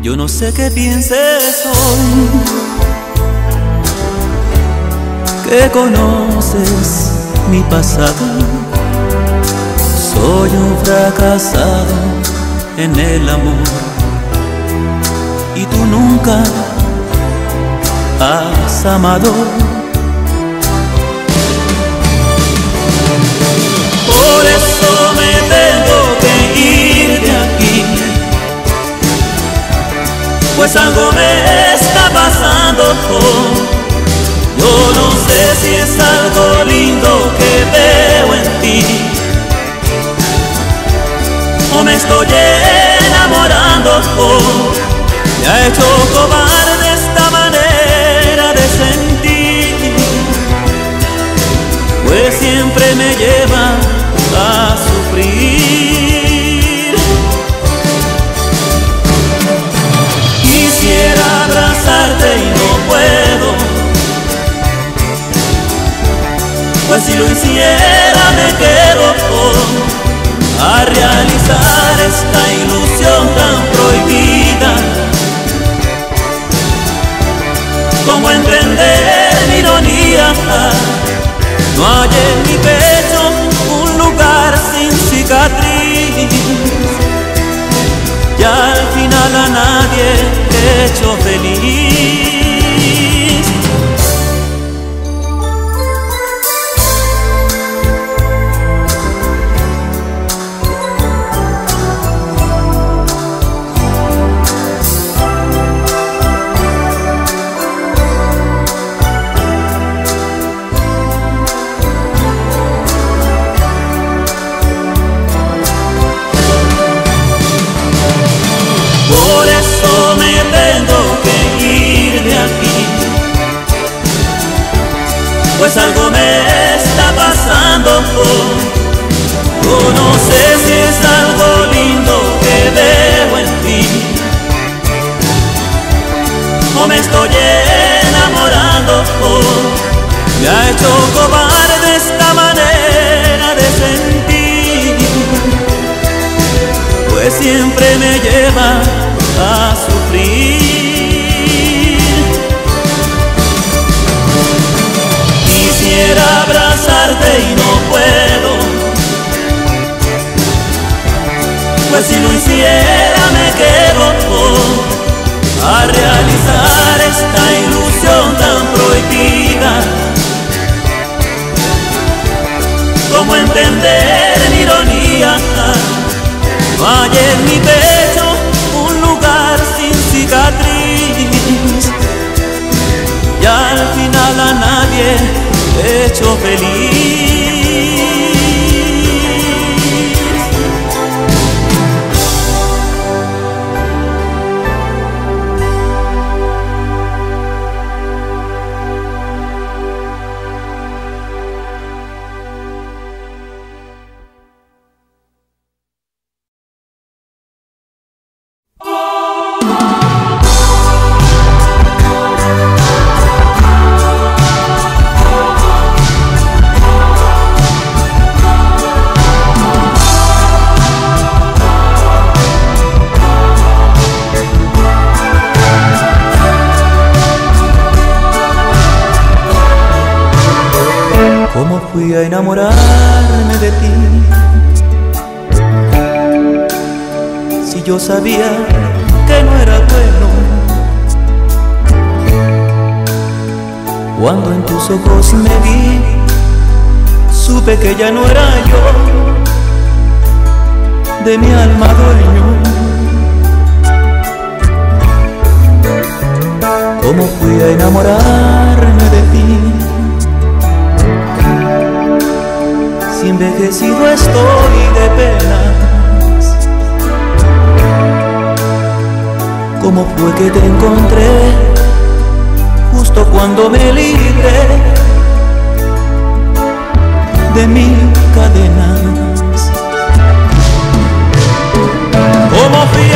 yo no sé qué pienses hoy que conoces mi pasado. Soy un fracasado en el amor y tú nunca has amado. Pues algo me está pasando. Yo no sé si es algo lindo que veo en ti. O me estoy enamorando. Me ha hecho cobarde esta manera de sentir. Pues siempre me lleva a sufrir si lo hiciera me quedo a realizar esta ilusión tan prohibida. Como entender mi ironía, no hay en mi pecho un lugar sin cicatriz. Y al final a nadie he hecho feliz. Hecho cobarde esta manera de sentir, pues siempre me lleva a sufrir. quisiera abrazarte y no puedo. Pues si lo hiciera me quedo a realizar esta entender mi ironía? No hay en mi pecho un lugar sin cicatriz. Y al final a nadie hecho feliz. de mi alma dueño. ¿Cómo fui a enamorarme de ti? Si envejecido estoy de penas. ¿Cómo fue que te encontré justo cuando me libré de mi cadena? como frío.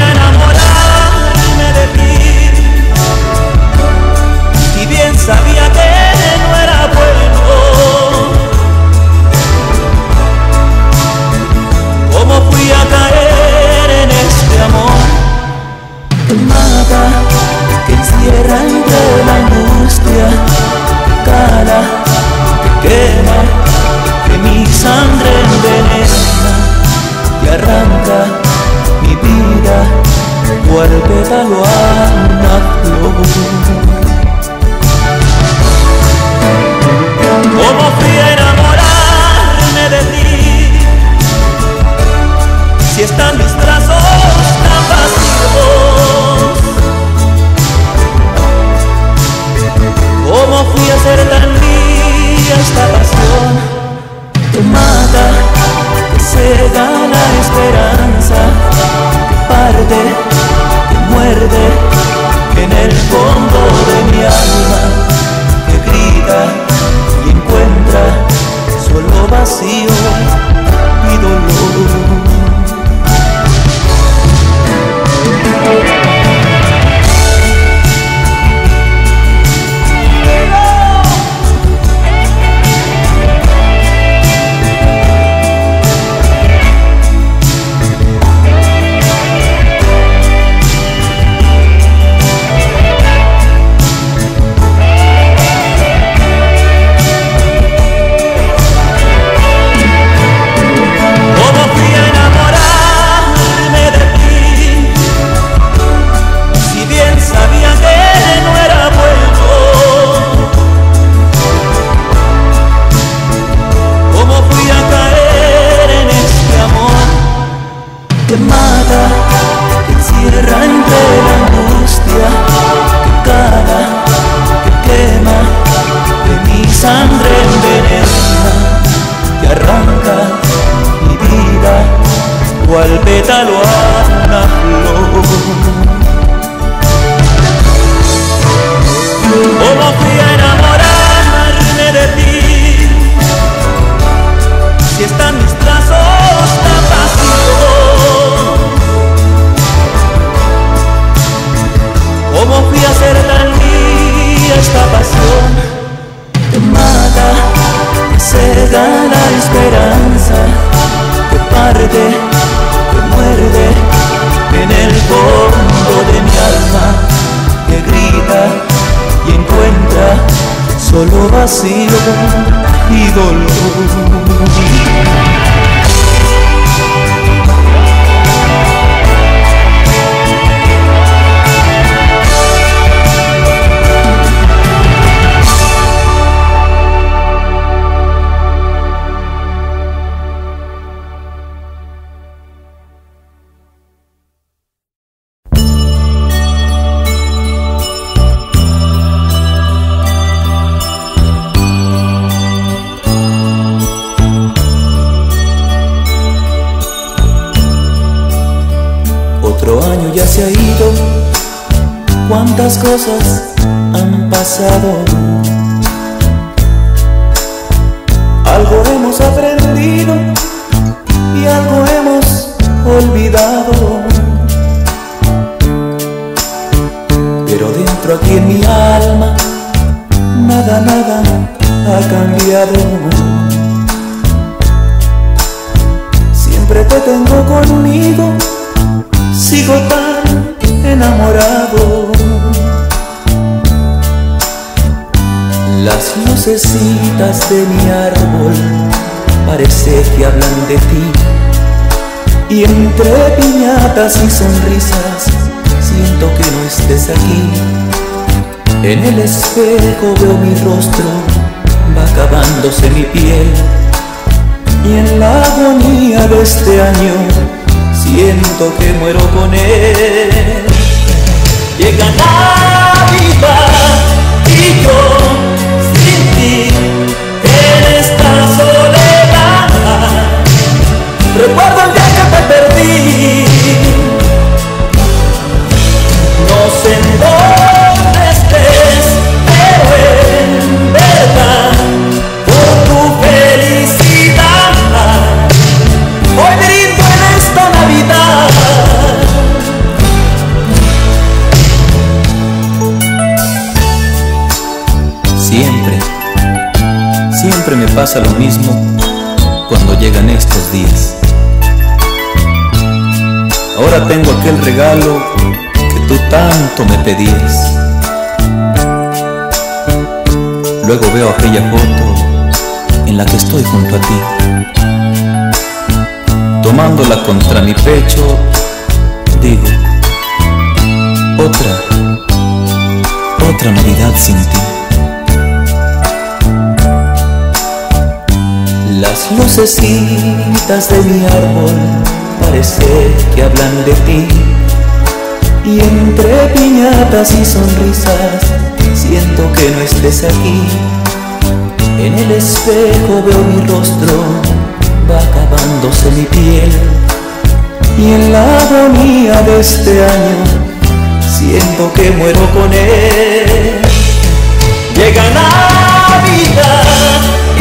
Lucecitas de mi árbol parece que hablan de ti. Y entre piñatas y sonrisas siento que no estés aquí. En el espejo veo mi rostro, va acabándose mi piel. Y en la agonía de este año siento que muero con él. Llega Navidad y yo pasa lo mismo cuando llegan estos días. Ahora tengo aquel regalo que tú tanto me pedías. Luego veo aquella foto en la que estoy junto a ti. Tomándola contra mi pecho, digo, otra, otra Navidad sin ti. Las lucecitas de mi árbol parece que hablan de ti. Y entre piñatas y sonrisas siento que no estés aquí. En el espejo veo mi rostro, va acabándose mi piel. Y en la agonía de este año siento que muero con él. Llega Navidad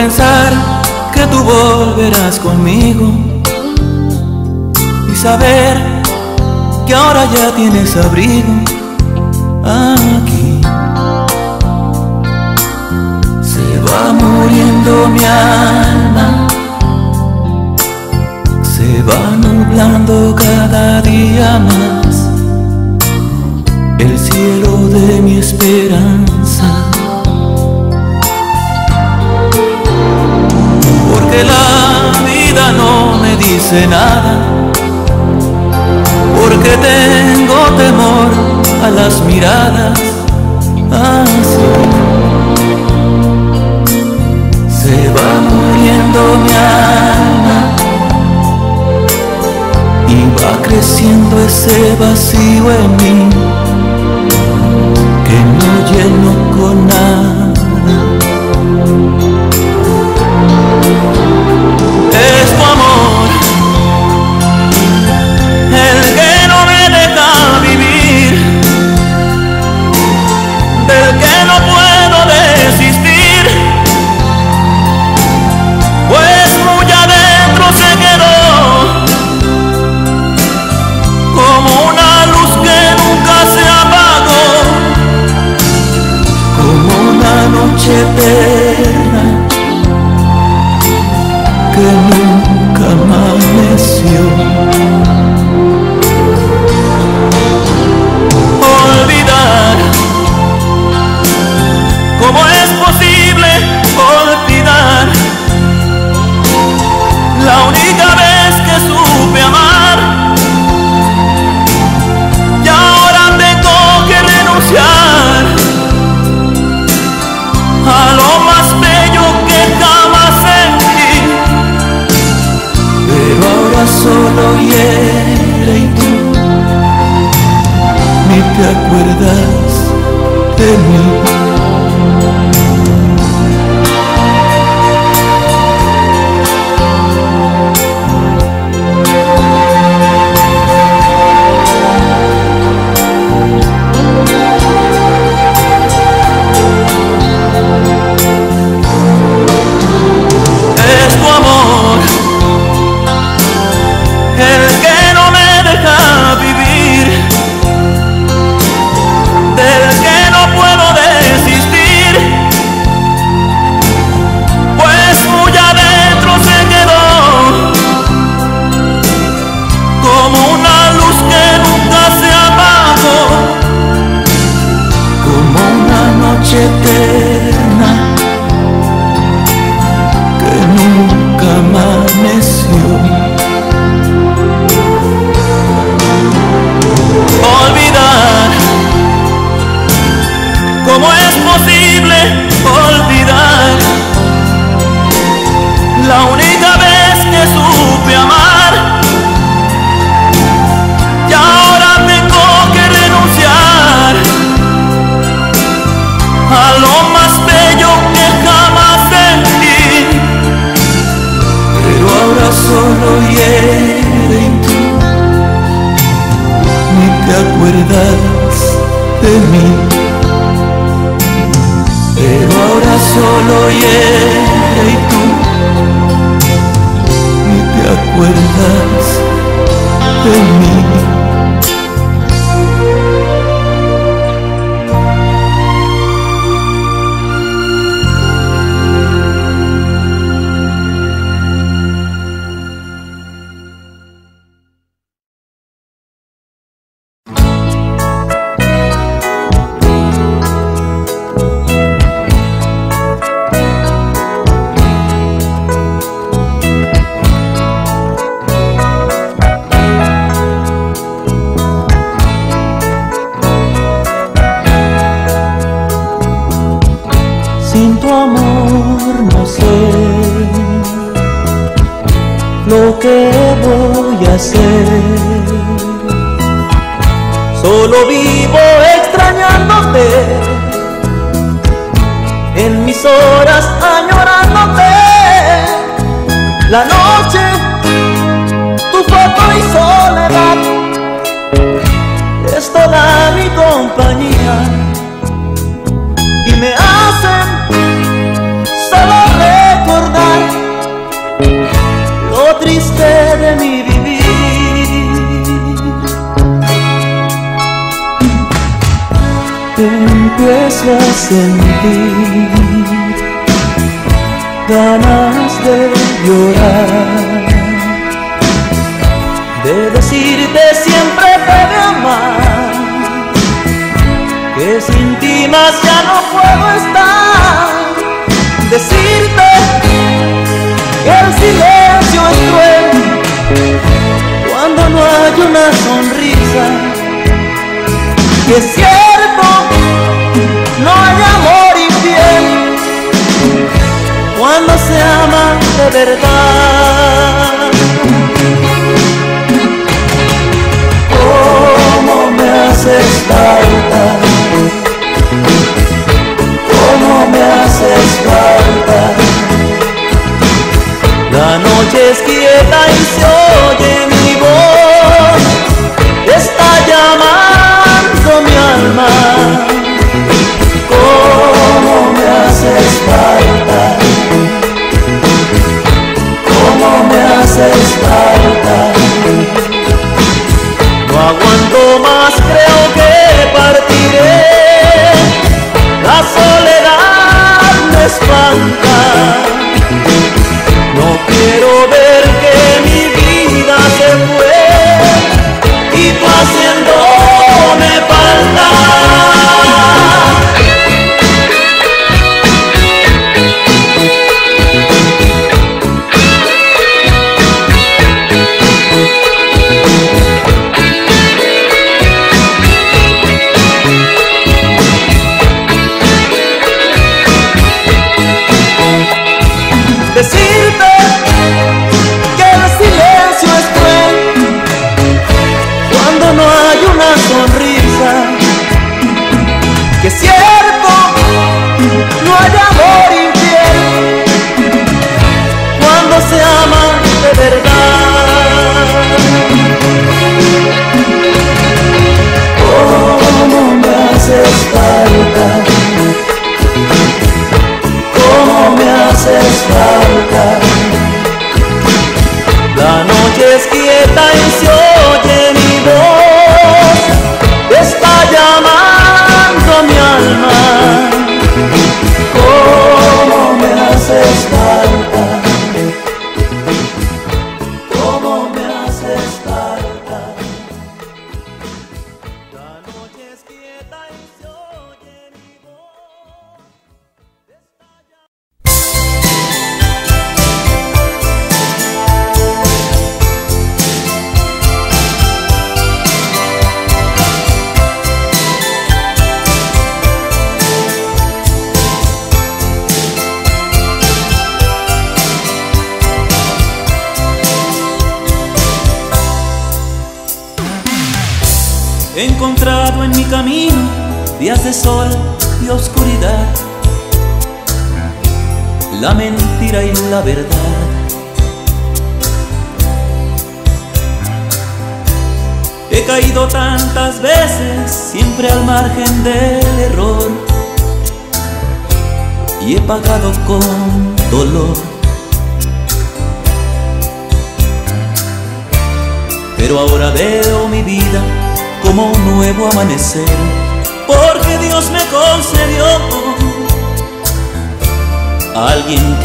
pensar que tú volverás conmigo y saber que ahora ya tienes abrigo aquí. Se va muriendo mi alma, se va nublando cada día más el cielo de mi esperanza. Porque la vida no me dice nada, porque tengo temor a las miradas así. Se va muriendo mi alma y va creciendo ese vacío en mí que no lleno con nada. te solo hiere y tú ni te acuerdas de mí. de mí. Pero ahora solo ella y tú, ni te acuerdas de mí.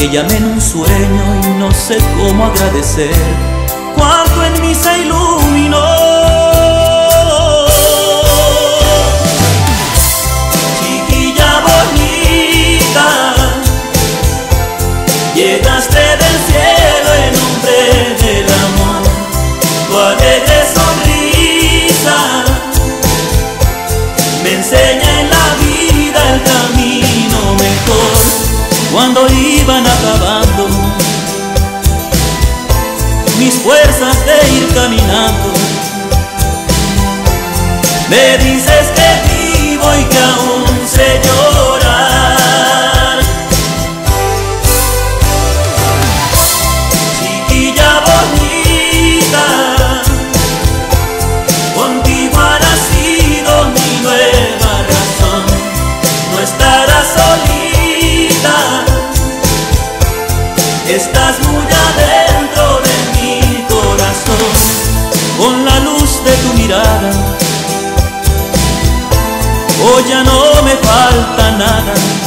te llamé en un sueño y no sé cómo agradecer cuánto en mí se iluminó. Chiquilla bonita, llegaste del cielo en nombre del amor, tu alegre sonrisa me enseña en la vida el camino mejor cuando iban acabando mis fuerzas de ir caminando. Me falta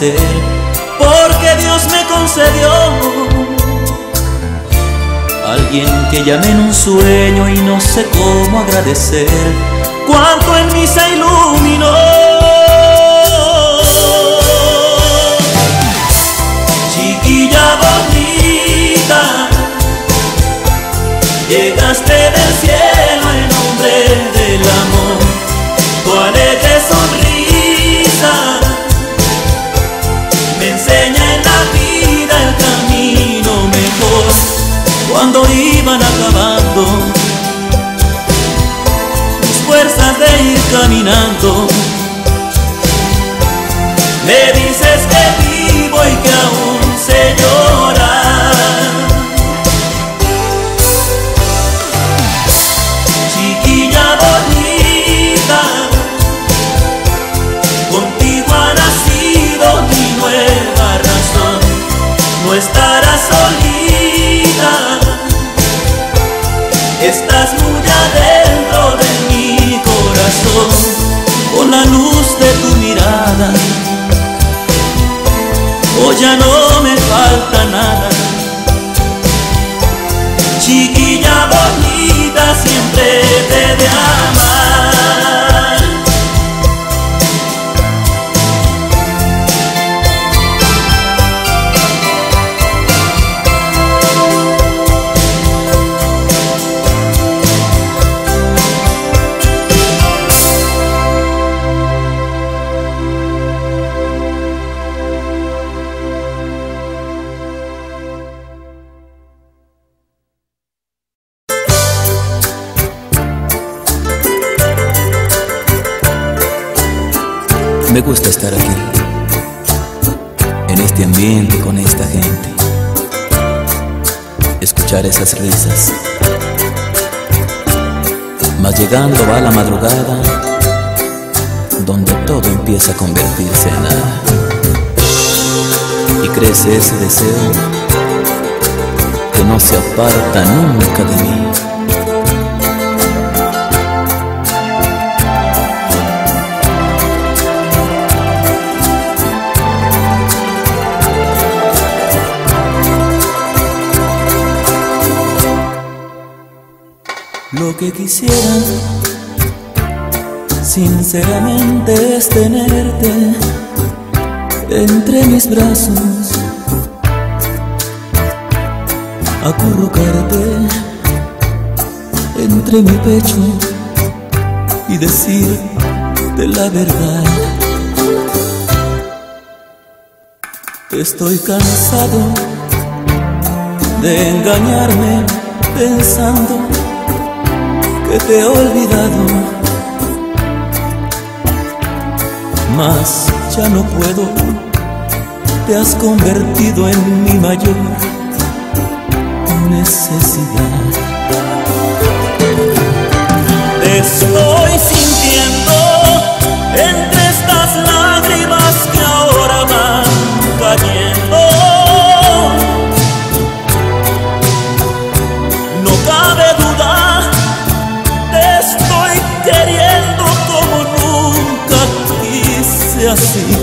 porque Dios me concedió alguien que llamé en un sueño y no sé cómo agradecer cuánto en mí se iluminó. Chiquilla bonita, llegaste del cielo. caminando. Me gusta estar aquí, en este ambiente, con esta gente, escuchar esas risas. Mas llegando va la madrugada, donde todo empieza a convertirse en nada. Y crece ese deseo que no se aparta nunca de mí. Que quisiera, sinceramente, es tenerte entre mis brazos, acurrucarte entre mi pecho y decirte la verdad. Estoy cansado de engañarme pensando que te he olvidado, mas ya no puedo, te has convertido en mi mayor necesidad. assim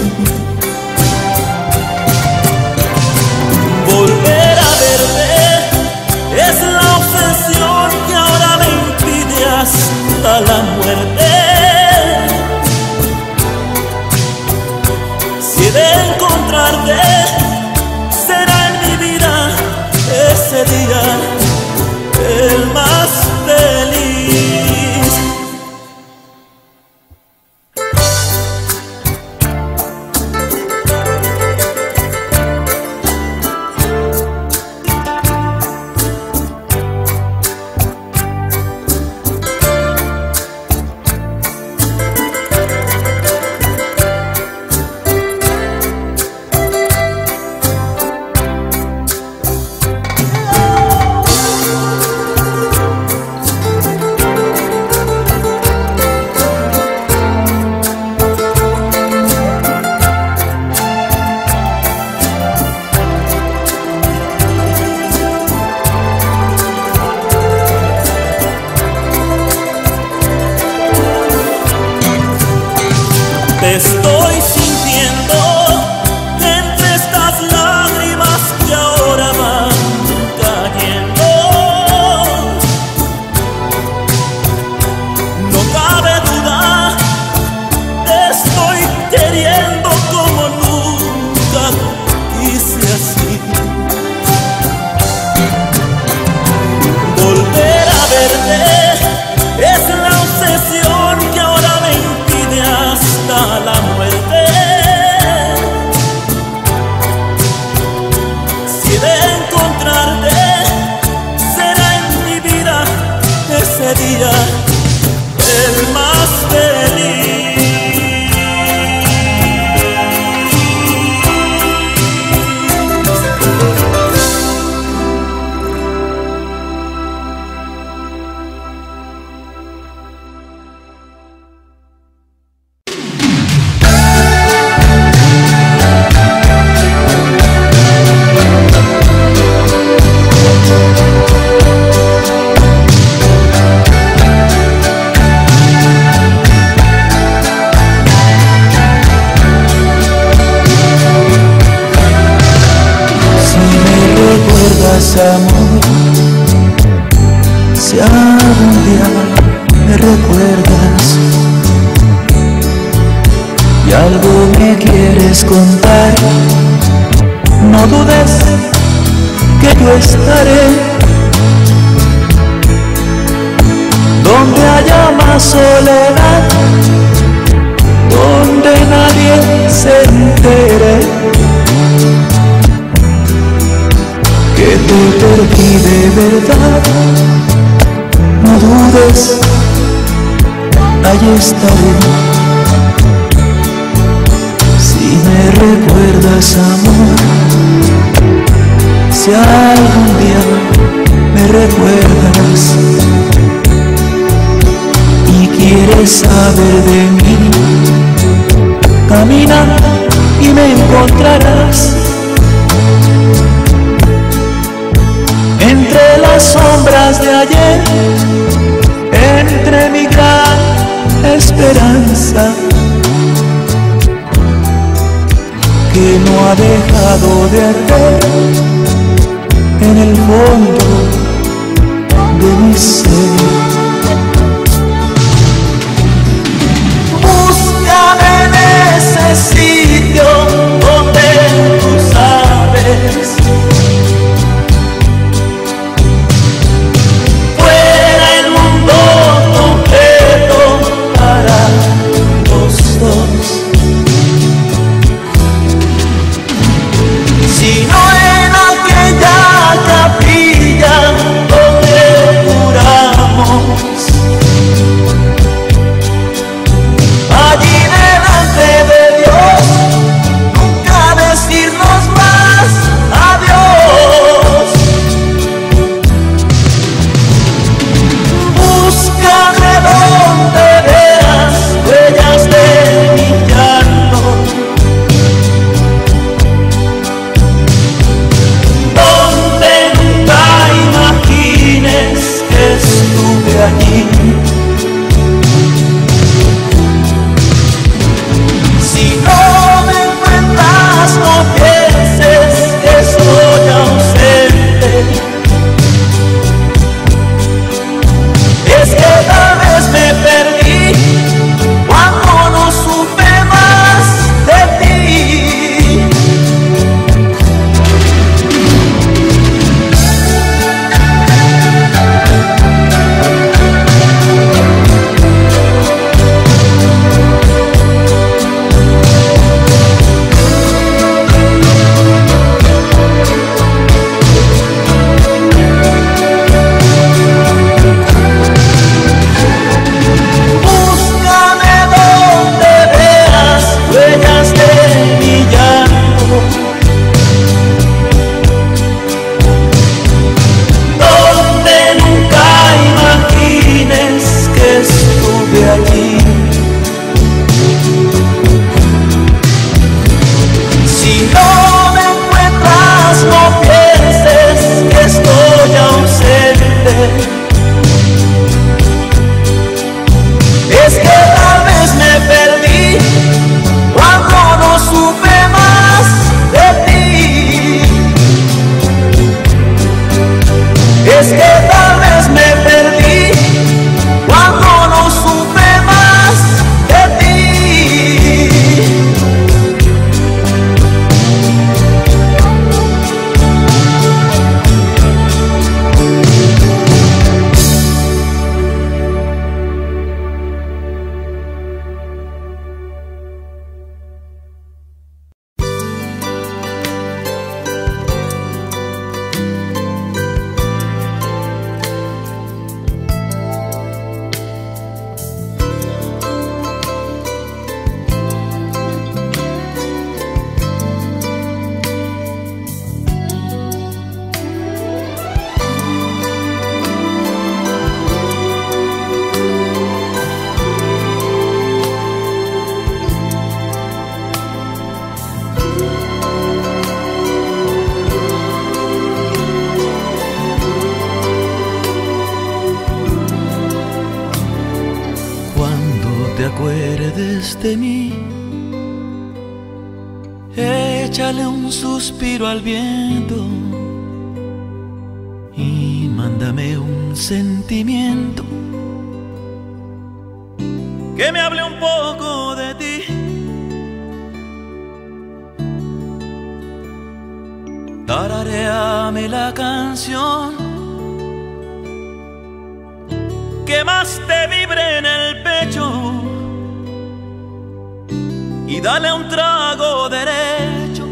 y dale un trago derecho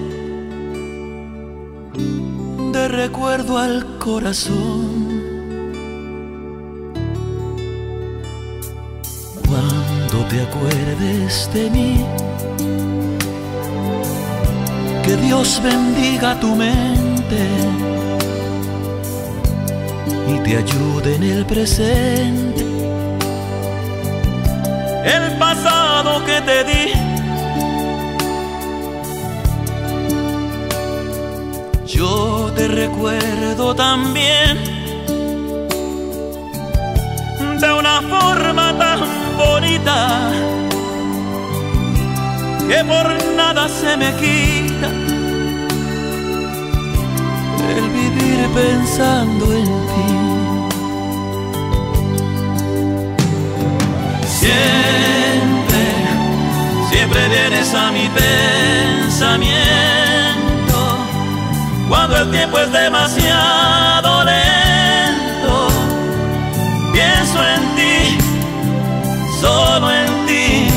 de recuerdo al corazón. Cuando te acuerdes de mí, que Dios bendiga tu mente y te ayude en el presente. El pasado que te di Yo te recuerdo también de una forma tan bonita que por nada se me quita el vivir pensando en ti. Siempre, siempre vienes a mi pensamiento cuando el tiempo es demasiado lento. Pienso en ti, solo en ti.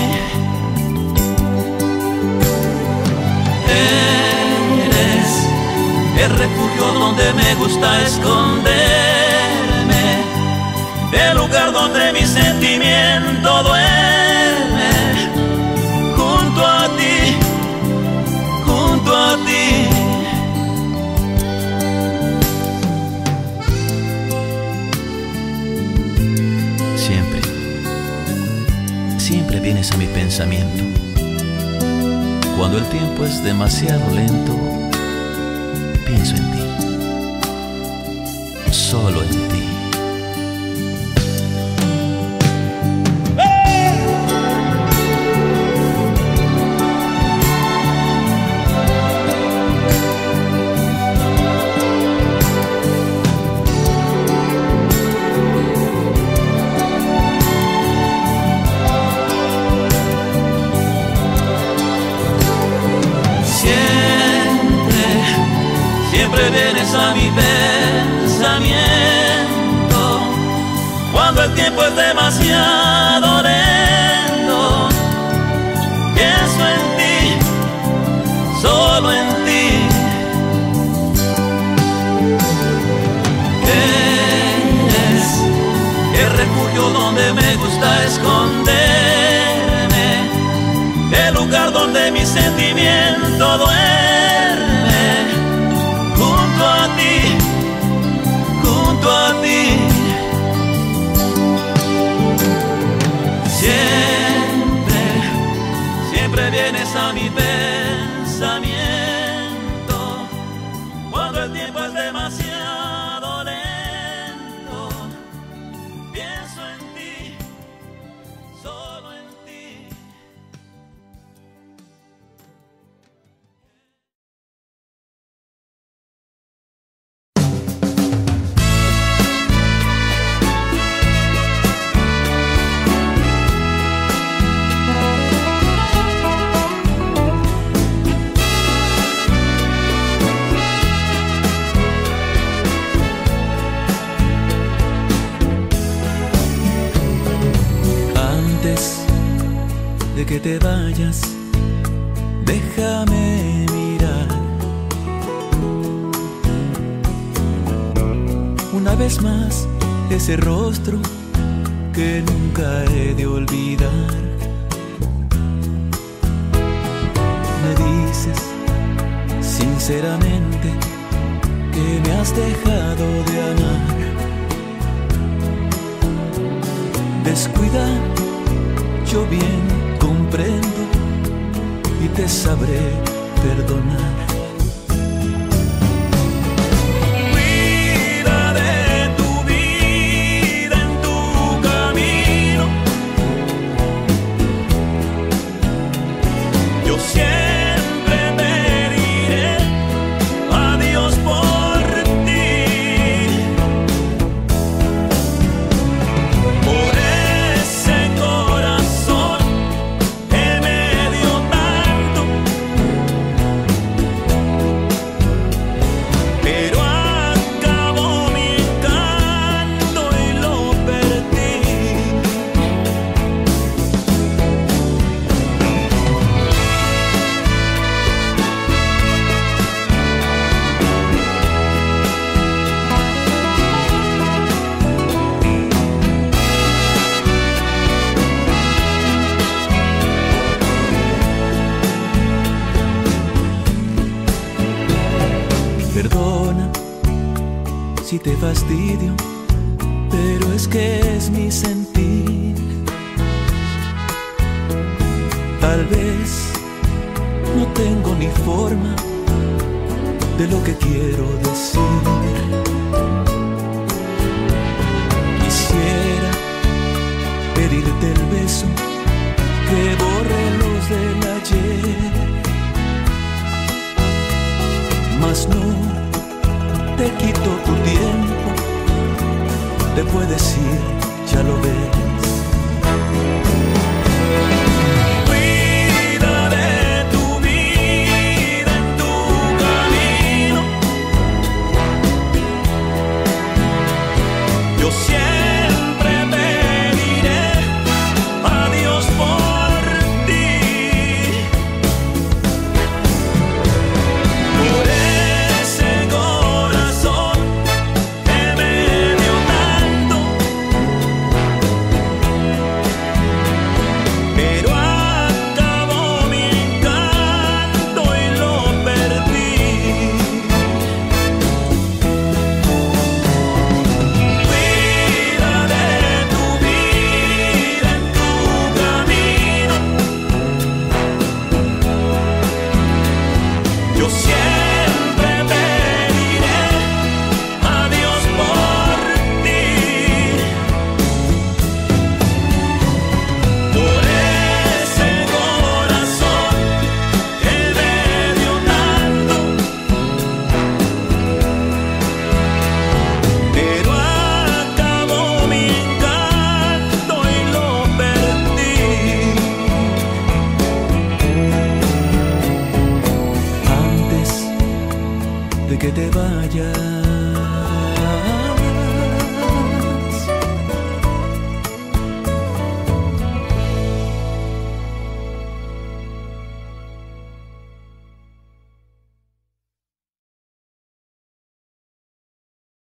Eres el refugio donde me gusta esconderme, el lugar donde mi sentimiento duerme, mi pensamiento. Cuando el tiempo es demasiado lento, pienso en ti. Solo en ti. Siempre vienes a mi pensamiento una vez más ese rostro que nunca he de olvidar. Me dices sinceramente que me has dejado de amar. Descuida, yo bien comprendo y te sabré perdonar.